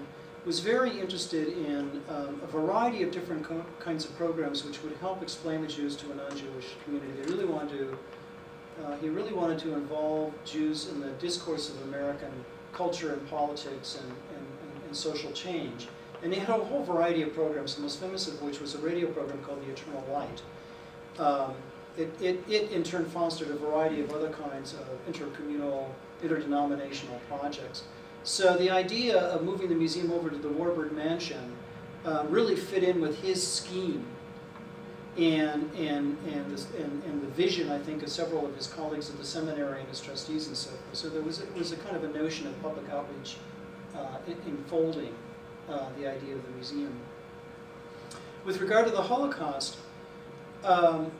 Speaker 1: was very interested in um, a variety of different co- kinds of programs which would help explain the Jews to a non-Jewish community. They really wanted to, uh, he really wanted to involve Jews in the discourse of American culture and politics and, and, and, social change. And they had a whole variety of programs, the most famous of which was a radio program called The Eternal Light. Um, it, it, it in turn fostered a variety of other kinds of intercommunal, interdenominational projects. So the idea of moving the museum over to the Warburg Mansion uh, really fit in with his scheme and, and, and, and, and the vision, I think, of several of his colleagues at the seminary and his trustees and so forth. So there was, it was a kind of a notion of public outreach uh, enfolding uh, the idea of the museum. With regard to the Holocaust, um,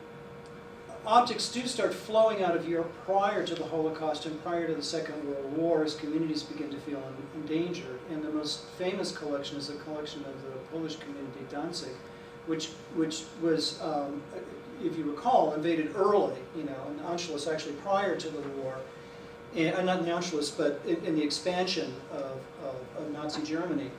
Speaker 1: objects do start flowing out of Europe prior to the Holocaust and prior to the Second World War as communities begin to feel endangered. And the most famous collection is a collection of the Polish community Danzig, which, which was, um, if you recall, invaded early, you know, in Anschluss actually prior to the war. And, uh, not in Anschluss, but in, in the expansion of, of, of Nazi Germany.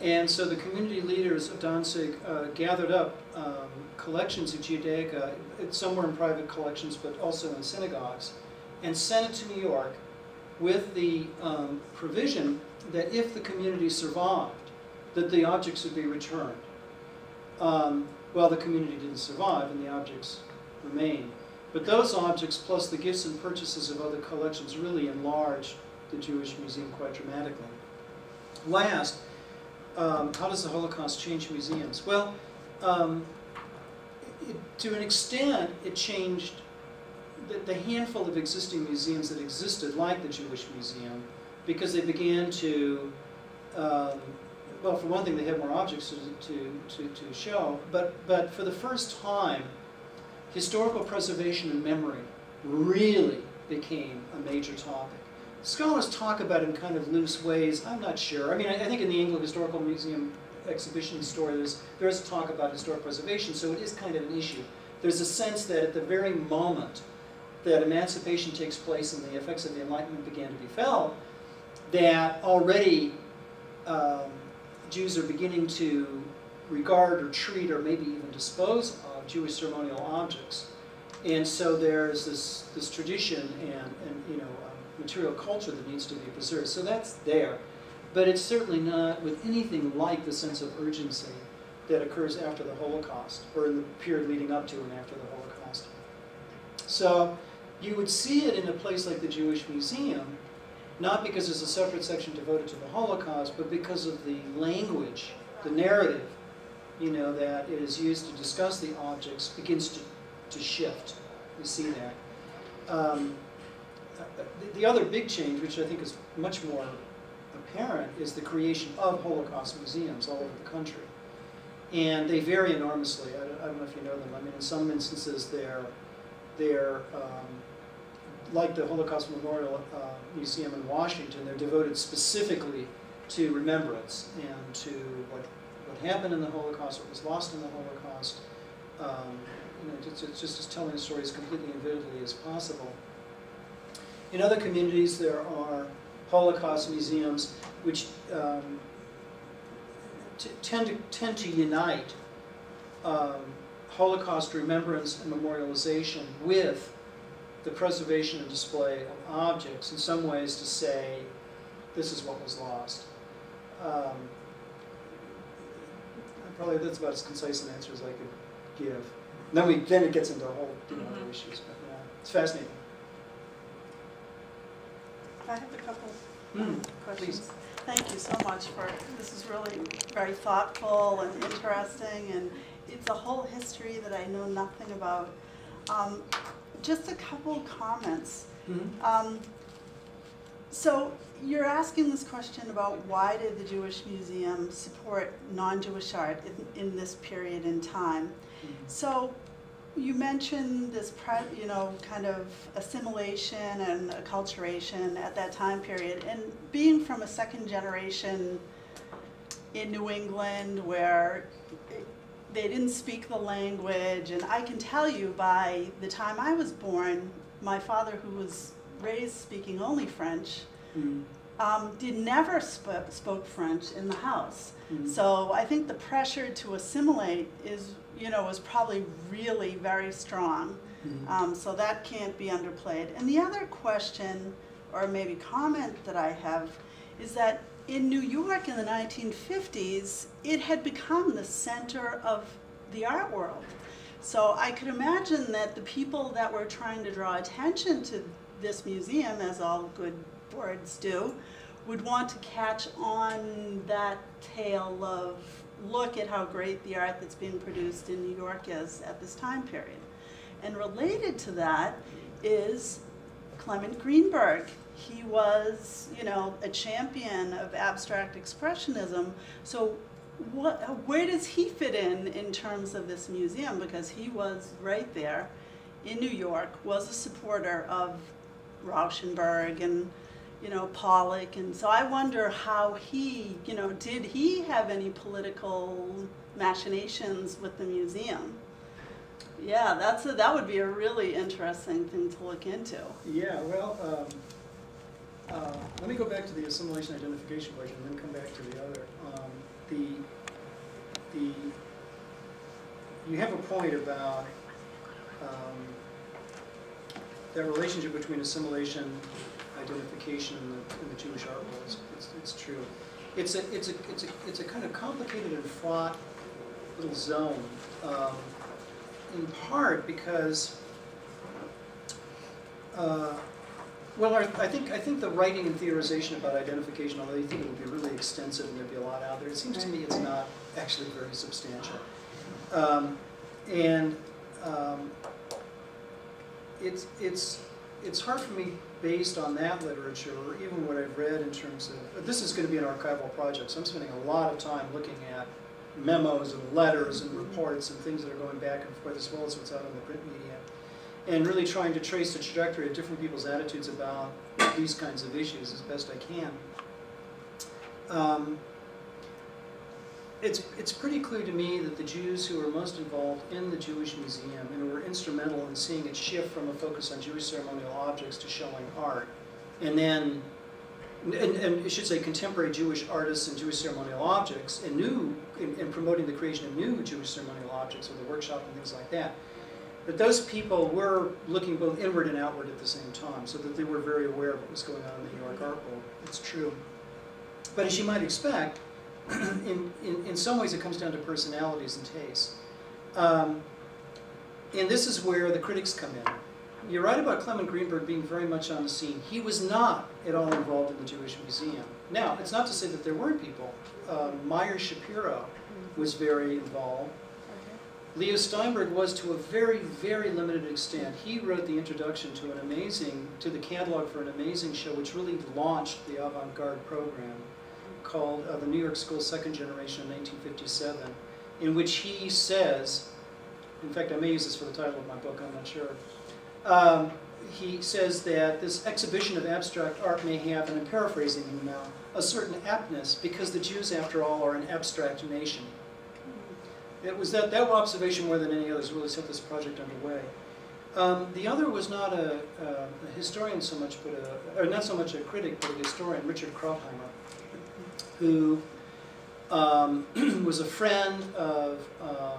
Speaker 1: And so the community leaders of Danzig uh, gathered up um, collections of Judaica, it's somewhere in private collections, but also in synagogues, and sent it to New York with the um, provision that if the community survived, that the objects would be returned. Um, well, the community didn't survive, and the objects remain. But those objects, plus the gifts and purchases of other collections, really enlarged the Jewish Museum quite dramatically. Last, um, how does the Holocaust change museums? Well, um, it, to an extent, it changed the, the handful of existing museums that existed, like the Jewish Museum, because they began to, um, well, for one thing, they have more objects to, to, to, to show, but, but for the first time, historical preservation and memory really became a major topic. Scholars talk about it in kind of loose ways. I'm not sure. I mean, I, I think in the Anglo Historical Museum exhibition story, there's, there is talk about historic preservation, so it is kind of an issue. There's a sense that at the very moment that emancipation takes place and the effects of the Enlightenment began to be felt, that already um, Jews are beginning to regard or treat or maybe even dispose of Jewish ceremonial objects. And so there's this, this tradition and, and you know, um, material culture that needs to be preserved. So that's there. But it's certainly not with anything like the sense of urgency that occurs after the Holocaust, or in the period leading up to and after the Holocaust. So you would see it in a place like the Jewish Museum, not because there's a separate section devoted to the Holocaust, but because of the language, the narrative, you know, that is used to discuss the objects begins to, to shift. You see that. Um, the, the other big change, which I think is much more apparent, is the creation of Holocaust museums all over the country. And they vary enormously. I don't, I don't know if you know them. I mean, in some instances, they're, they're um, like the Holocaust Memorial uh, Museum in Washington, they're devoted specifically to remembrance and to what, what happened in the Holocaust, what was lost in the Holocaust. Um, you know, just, it's just as telling the story as completely and vividly as possible. In other communities, there are Holocaust museums which um, tend to tend to unite um, Holocaust remembrance and memorialization with the preservation and display of objects. In some ways, to say this is what was lost. Um, probably that's about as concise an answer as I could give. And then we then it gets into a whole you know, other
Speaker 2: Mhm.
Speaker 1: issues, but yeah, it's fascinating.
Speaker 3: I have a couple
Speaker 1: Mm,
Speaker 3: questions. Thank you so much for, this is really very thoughtful and interesting, and it's a whole history that I know nothing about. Um, Just a couple comments.
Speaker 1: Mhm.
Speaker 3: Um, So you're asking this question about why did the Jewish Museum support non-Jewish art in, in this period in time?
Speaker 1: Mhm.
Speaker 3: So you mentioned this, pre- you know, kind of assimilation and acculturation at that time period, and being from a second generation in New England where they didn't speak the language, and I can tell you by the time I was born, my father, who was raised speaking only French,
Speaker 1: Mhm.
Speaker 3: um, did never sp- spoke French in the house.
Speaker 1: Mhm.
Speaker 3: So I think the pressure to assimilate is, you know, is probably really very strong.
Speaker 1: Mhm.
Speaker 3: Um, so that can't be underplayed. And the other question, or maybe comment that I have, is that in New York in the 1950s, it had become the center of the art world. So I could imagine that the people that were trying to draw attention to this museum, as all good boards do, would want to catch on that tale of look at how great the art that's being produced in New York is at this time period. And related to that is Clement Greenberg. He was, you know, a champion of abstract expressionism. So what, where does he fit in in terms of this museum? Because he was right there in New York, was a supporter of Rauschenberg and, you know, Pollock. And so I wonder how he, you know, did he have any political machinations with the museum? Yeah, that's a, that would be a really interesting thing to look into.
Speaker 1: Yeah, well, um, uh, let me go back to the assimilation identification question and then come back to the other. Um, the, the, you have a point about um, that relationship between assimilation, identification, and the, and the Jewish art world. It's, it's, it's true. It's a, it's, a, it's, a, it's a kind of complicated and fraught little zone, um, in part because uh, Well, I I think, I think the writing and theorization about identification, although you think it would be really extensive and there'd be a lot out there, it seems to me it's not actually very substantial. Um, And um, it's, it's, it's hard for me, based on that literature, or even what I've read in terms of, this is going to be an archival project, so I'm spending a lot of time looking at memos and letters and reports and things that are going back and forth, as well as what's out in the print media and really trying to trace the trajectory of different people's attitudes about these kinds of issues as best I can. Um, it's, it's pretty clear to me that the Jews who were most involved in the Jewish Museum and were instrumental in seeing it shift from a focus on Jewish ceremonial objects to showing art, and then, and, and I should say contemporary Jewish artists and Jewish ceremonial objects, and new, and, and promoting the creation of new Jewish ceremonial objects with the workshop and things like that. But those people were looking both inward and outward at the same time, so that they were very aware of what was going on in the New York art world. It's true. But as you might expect, (clears throat) in, in, in some ways it comes down to personalities and tastes. Um, and this is where the critics come in. You're right about Clement Greenberg being very much on the scene. He was not at all involved in the Jewish Museum. Now, it's not to say that there weren't people. Um, Meyer Schapiro was very involved. Leo Steinberg was to a very, very limited extent. He wrote the introduction to an amazing, to the catalog for an amazing show which really launched the avant-garde program called uh, the New York School Second Generation in 1957, in which he says, in fact, I may use this for the title of my book, I'm not sure. Um, he says that this exhibition of abstract art may have, and I'm paraphrasing him now, a certain aptness because the Jews, after all, are an abstract nation. It was that, that observation more than any others really set this project underway. Um, the other was not a, a, a historian so much, but a, or not so much a critic, but a historian, Richard Krautheimer, who um, (clears throat) was a friend of um,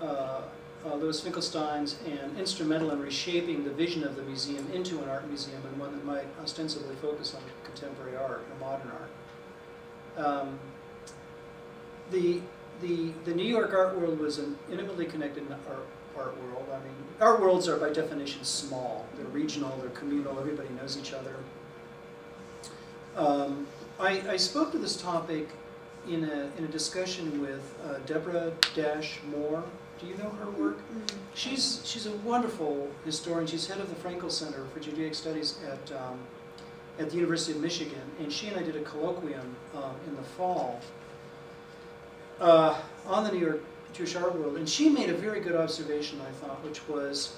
Speaker 1: uh, uh, Louis Finkelstein's and instrumental in reshaping the vision of the museum into an art museum and one that might ostensibly focus on contemporary art or modern art. Um, the, the, the New York art world was an intimately connected art, art world. I mean, art worlds are by definition small. They're regional, they're communal, everybody knows each other. Um, I, I spoke to this topic in a, in a discussion with uh, Deborah Dash Moore. Do you know her work? She's, she's a wonderful historian. She's head of the Frankel Center for Judaic Studies at, um, at the University of Michigan. And she and I did a colloquium um, in the fall uh, on the New York Jewish art world. And she made a very good observation, I thought, which was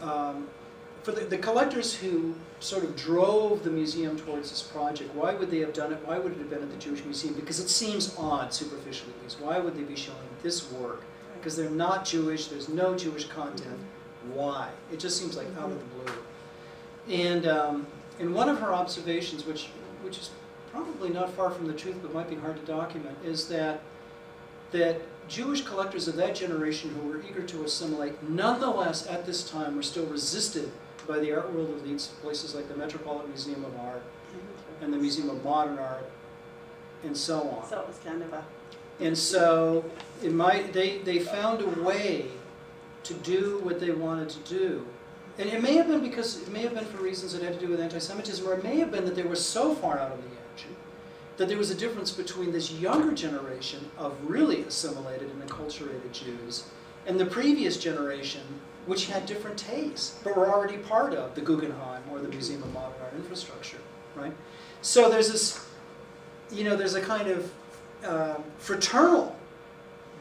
Speaker 1: um, for the, the collectors who sort of drove the museum towards this project, why would they have done it? Why would it have been at the Jewish Museum? Because it seems odd, superficially at least. Why would they be showing this work? Because they're not Jewish, there's no Jewish content. Why? It just seems like out of the blue. And um, in one of her observations, which, which is probably not far from the truth but might be hard to document, is that, that Jewish collectors of that generation who were eager to assimilate, nonetheless at this time were still resisted by the art world elites, places like the Metropolitan Museum of Art and the Museum of Modern Art, and so on.
Speaker 3: So it was kind of a,
Speaker 1: And so it might, they, they found a way to do what they wanted to do. And it may have been because, it may have been for reasons that had to do with anti-Semitism, or it may have been that they were so far out of the that there was a difference between this younger generation of really assimilated and acculturated Jews and the previous generation, which had different tastes, but were already part of the Guggenheim or the Museum of Modern Art infrastructure, right? So there's this, you know, there's a kind of uh, fraternal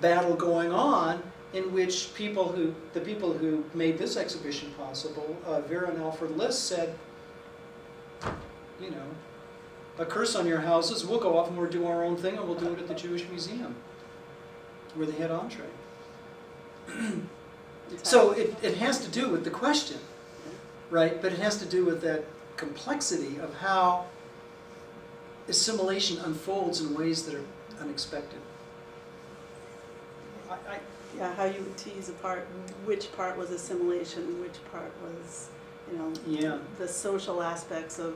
Speaker 1: battle going on in which people who, the people who made this exhibition possible, uh, Vera and Albert List said, you know, a curse on your houses, we'll go off and we'll do our own thing and we'll do it at the Jewish Museum, where they had entree. (clears throat) So it, it has to do with the question, right? But it has to do with that complexity of how assimilation unfolds in ways that are unexpected. I, I,
Speaker 3: yeah, how you would tease apart which part was assimilation, which part was, you know,
Speaker 1: yeah,
Speaker 3: the social aspects of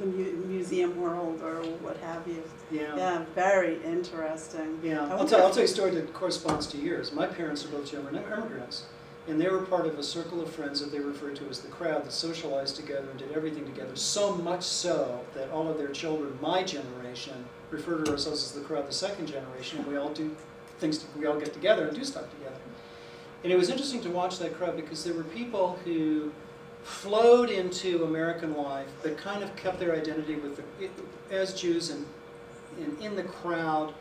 Speaker 3: the mu- museum world or what have you.
Speaker 1: yeah.
Speaker 3: Yeah, very interesting.
Speaker 1: Yeah, I'll tell, I'll tell you a story that corresponds to yours. My parents are both German immigrants, and they were part of a circle of friends that they referred to as the crowd that socialized together and did everything together. So much so that all of their children, my generation, refer to ourselves as the crowd, the second generation, and we all do things, we all get together and do stuff together. And it was interesting to watch that crowd because there were people who flowed into American life, but kind of kept their identity with the, as Jews and, and in the crowd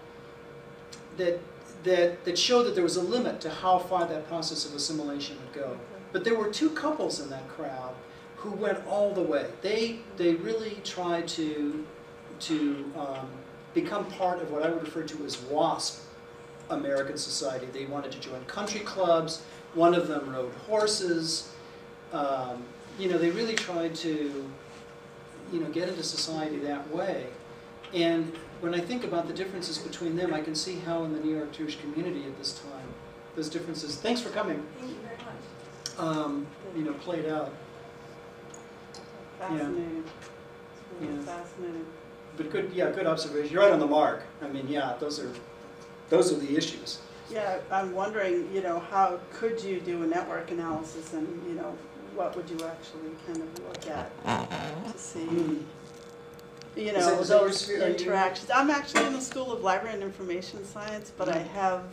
Speaker 1: that, that, that showed that there was a limit to how far that process of assimilation would go. But there were two couples in that crowd who went all the way. They, they really tried to, to um, become part of what I would refer to as WASP American society. They wanted to join country clubs. One of them rode horses. Um, you know, they really tried to, you know, get into society that way. And when I think about the differences between them, I can see how in the New York Jewish community at this time, those differences, thanks for coming,
Speaker 2: Thank you very much.
Speaker 1: um, you know, played out.
Speaker 3: Fascinating. It's really
Speaker 1: Yeah.
Speaker 3: fascinating.
Speaker 1: But good, yeah, good observation. You're right on the mark. I mean, yeah, those are, those are the issues.
Speaker 3: Yeah, I'm wondering, you know, how could you do a network analysis and, you know, what would you actually kind of look at to see,
Speaker 1: Mm.
Speaker 3: you know,
Speaker 1: that- is that
Speaker 3: those
Speaker 1: sphere? Are you-
Speaker 3: interactions. I'm actually in the School of Library and Information Science, but I
Speaker 1: Mhm.
Speaker 3: have,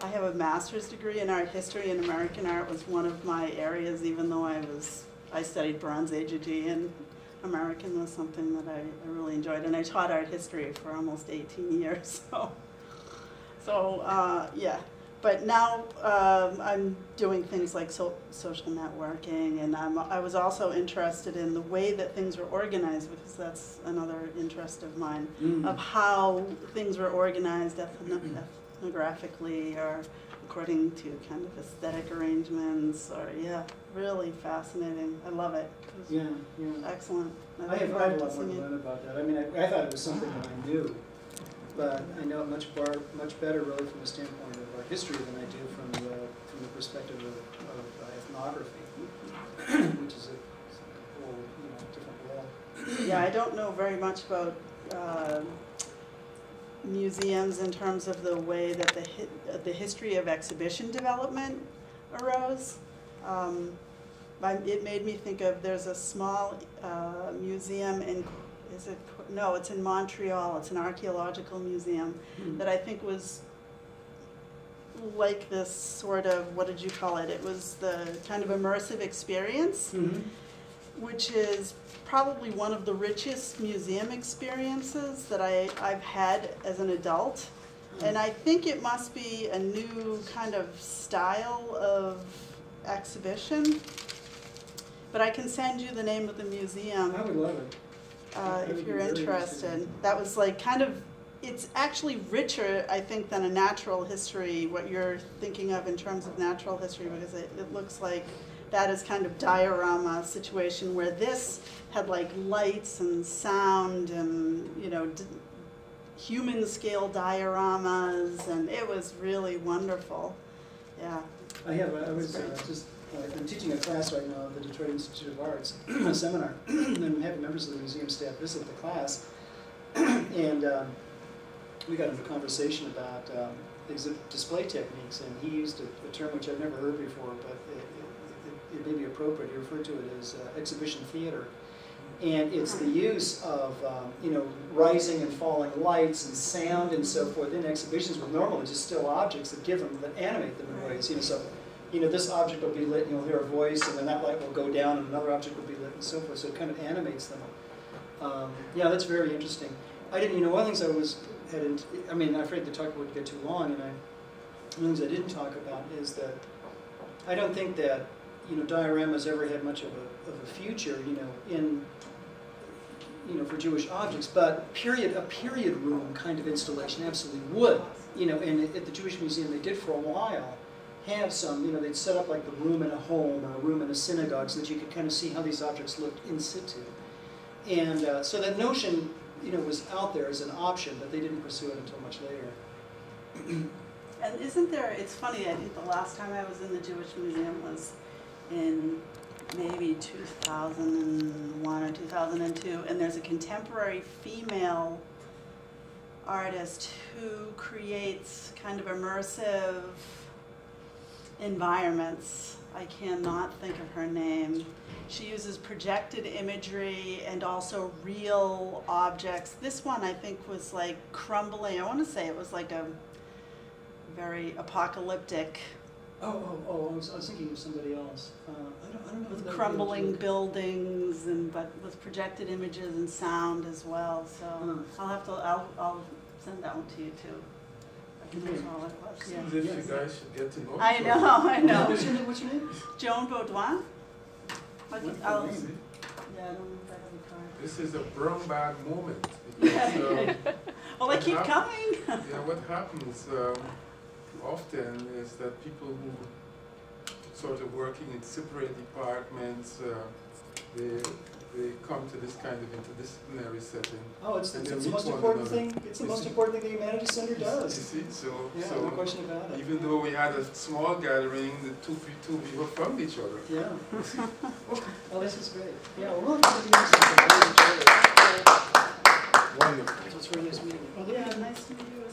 Speaker 3: I have a master's degree in art history and American art was one of my areas, even though I was, I studied Bronze Age Aegean. American was something that I, I really enjoyed, and I taught art history for almost 18 years, (laughs) so. So, uh, yeah, but now um, I'm doing things like so, social networking, and I'm, I was also interested in the way that things were organized, because that's another interest of mine,
Speaker 1: Mm.
Speaker 3: of how things were organized eth- ethnographically or according to kind of aesthetic arrangements or, yeah, really fascinating. I love it. It
Speaker 1: Yeah, yeah.
Speaker 3: Excellent.
Speaker 1: I
Speaker 3: look
Speaker 1: have, I have a lot more to learn about that. I mean, I, I thought it was something that I knew, but I know it much bar, much better really from the standpoint of our history than I do from the, from the perspective of, of uh, ethnography, (clears throat) which is a whole, you know, different world.
Speaker 3: Yeah, I don't know very much about uh, museums in terms of the way that the hi- the history of exhibition development arose. Um, It made me think of, there's a small uh, museum in, is it, no, it's in Montreal, it's an archaeological museum that I think was like this sort of, what did you call it? It was the kind of immersive experience
Speaker 1: Mhm.
Speaker 3: which is probably one of the richest museum experiences that I, I've had as an adult. And I think it must be a new kind of style of exhibition. But I can send you the name of the museum
Speaker 1: I would love it.
Speaker 3: Uh, if you're interested. That was like kind of, it's actually richer, I think, than a natural history, what you're thinking of in terms of natural history, because it, it looks like that is kind of diorama situation where this had like lights and sound and, you know, d- human scale dioramas, and it was really wonderful. Yeah.
Speaker 1: I have, I was uh, just, I'm teaching a class right now at the Detroit Institute of Arts, (clears throat) a seminar, (clears throat) and I'm having members of the museum staff visit the class. (clears throat) And um, we got into a conversation about um, exhibit display techniques, and he used a a term which I've never heard before, but it- it, it, it may be appropriate, he referred to it as uh, exhibition theater. And it's the use of, um, you know, rising and falling lights and sound and so forth in exhibitions with normally just still objects that give them, that animate them in ways, you know, so, you know, this object will be lit and you'll hear a voice and then that light will go down and another object will be lit and so forth, so it kind of animates them. Um, yeah, that's very interesting. I didn't, you know, one of the things I was, had, in- I mean, I'm afraid the talk would get too long and I, one of the things I didn't talk about is that I don't think that, you know, dioramas ever had much of a, of a future, you know, in, you know, for Jewish objects, but period, a period room kind of installation absolutely would. You know, and at the Jewish Museum, they did for a while have some, you know, they'd set up like the room in a home or a room in a synagogue so that you could kind of see how these objects looked in situ. And uh, so that notion, you know, was out there as an option, but they didn't pursue it until much later. (clears throat)
Speaker 3: And isn't there, it's funny, I think the last time I was in the Jewish Museum was in maybe 2001 or 2002, and there's a contemporary female artist who creates kind of immersive environments. I cannot think of her name. She uses projected imagery and also real objects. This one I think was like crumbling. I want to say it was like a very apocalyptic
Speaker 1: Oh, oh, oh, I was, I was thinking of somebody else. Uh, I don't, I don't know.
Speaker 3: with
Speaker 1: if that would be
Speaker 3: crumbling buildings and but with projected images and sound as well. So
Speaker 1: Hmm.
Speaker 3: I'll have to I'll, I'll send that one to you too. I can
Speaker 1: Great.
Speaker 3: recall what it was.
Speaker 4: Seems
Speaker 3: Yeah.
Speaker 4: if
Speaker 1: Yes.
Speaker 4: you guys should get to know
Speaker 3: I know,
Speaker 4: other. (laughs)
Speaker 3: I know.
Speaker 1: What's your name? What's your name?
Speaker 3: Joan Baudouin. I
Speaker 1: What's the
Speaker 3: I'll,
Speaker 1: name?
Speaker 3: Yeah, I don't know if I have a card.
Speaker 4: This is a brown bag moment. Because, (laughs) um,
Speaker 3: Well, they keep coming. (laughs)
Speaker 4: yeah, what happens um, often is that people who sort of working in separate departments, uh, they, they come to this kind of interdisciplinary setting.
Speaker 1: Oh, it's,
Speaker 4: And
Speaker 1: it's the most
Speaker 4: one
Speaker 1: important
Speaker 4: another.
Speaker 1: thing, it's the
Speaker 4: You
Speaker 1: most
Speaker 4: see- (laughs)
Speaker 1: important thing the Humanities Center
Speaker 4: You
Speaker 1: does.
Speaker 4: see, so,
Speaker 1: Yeah,
Speaker 4: so
Speaker 1: no question about it.
Speaker 4: even though we had a small gathering, the two, pe- two people found each other.
Speaker 1: Yeah. (laughs) Well, this is great. Yeah, well, we'll have to do something. Really enjoy.
Speaker 4: Wonderful.
Speaker 1: So it's really nice meeting you.
Speaker 3: Yeah, nice to meet you as well.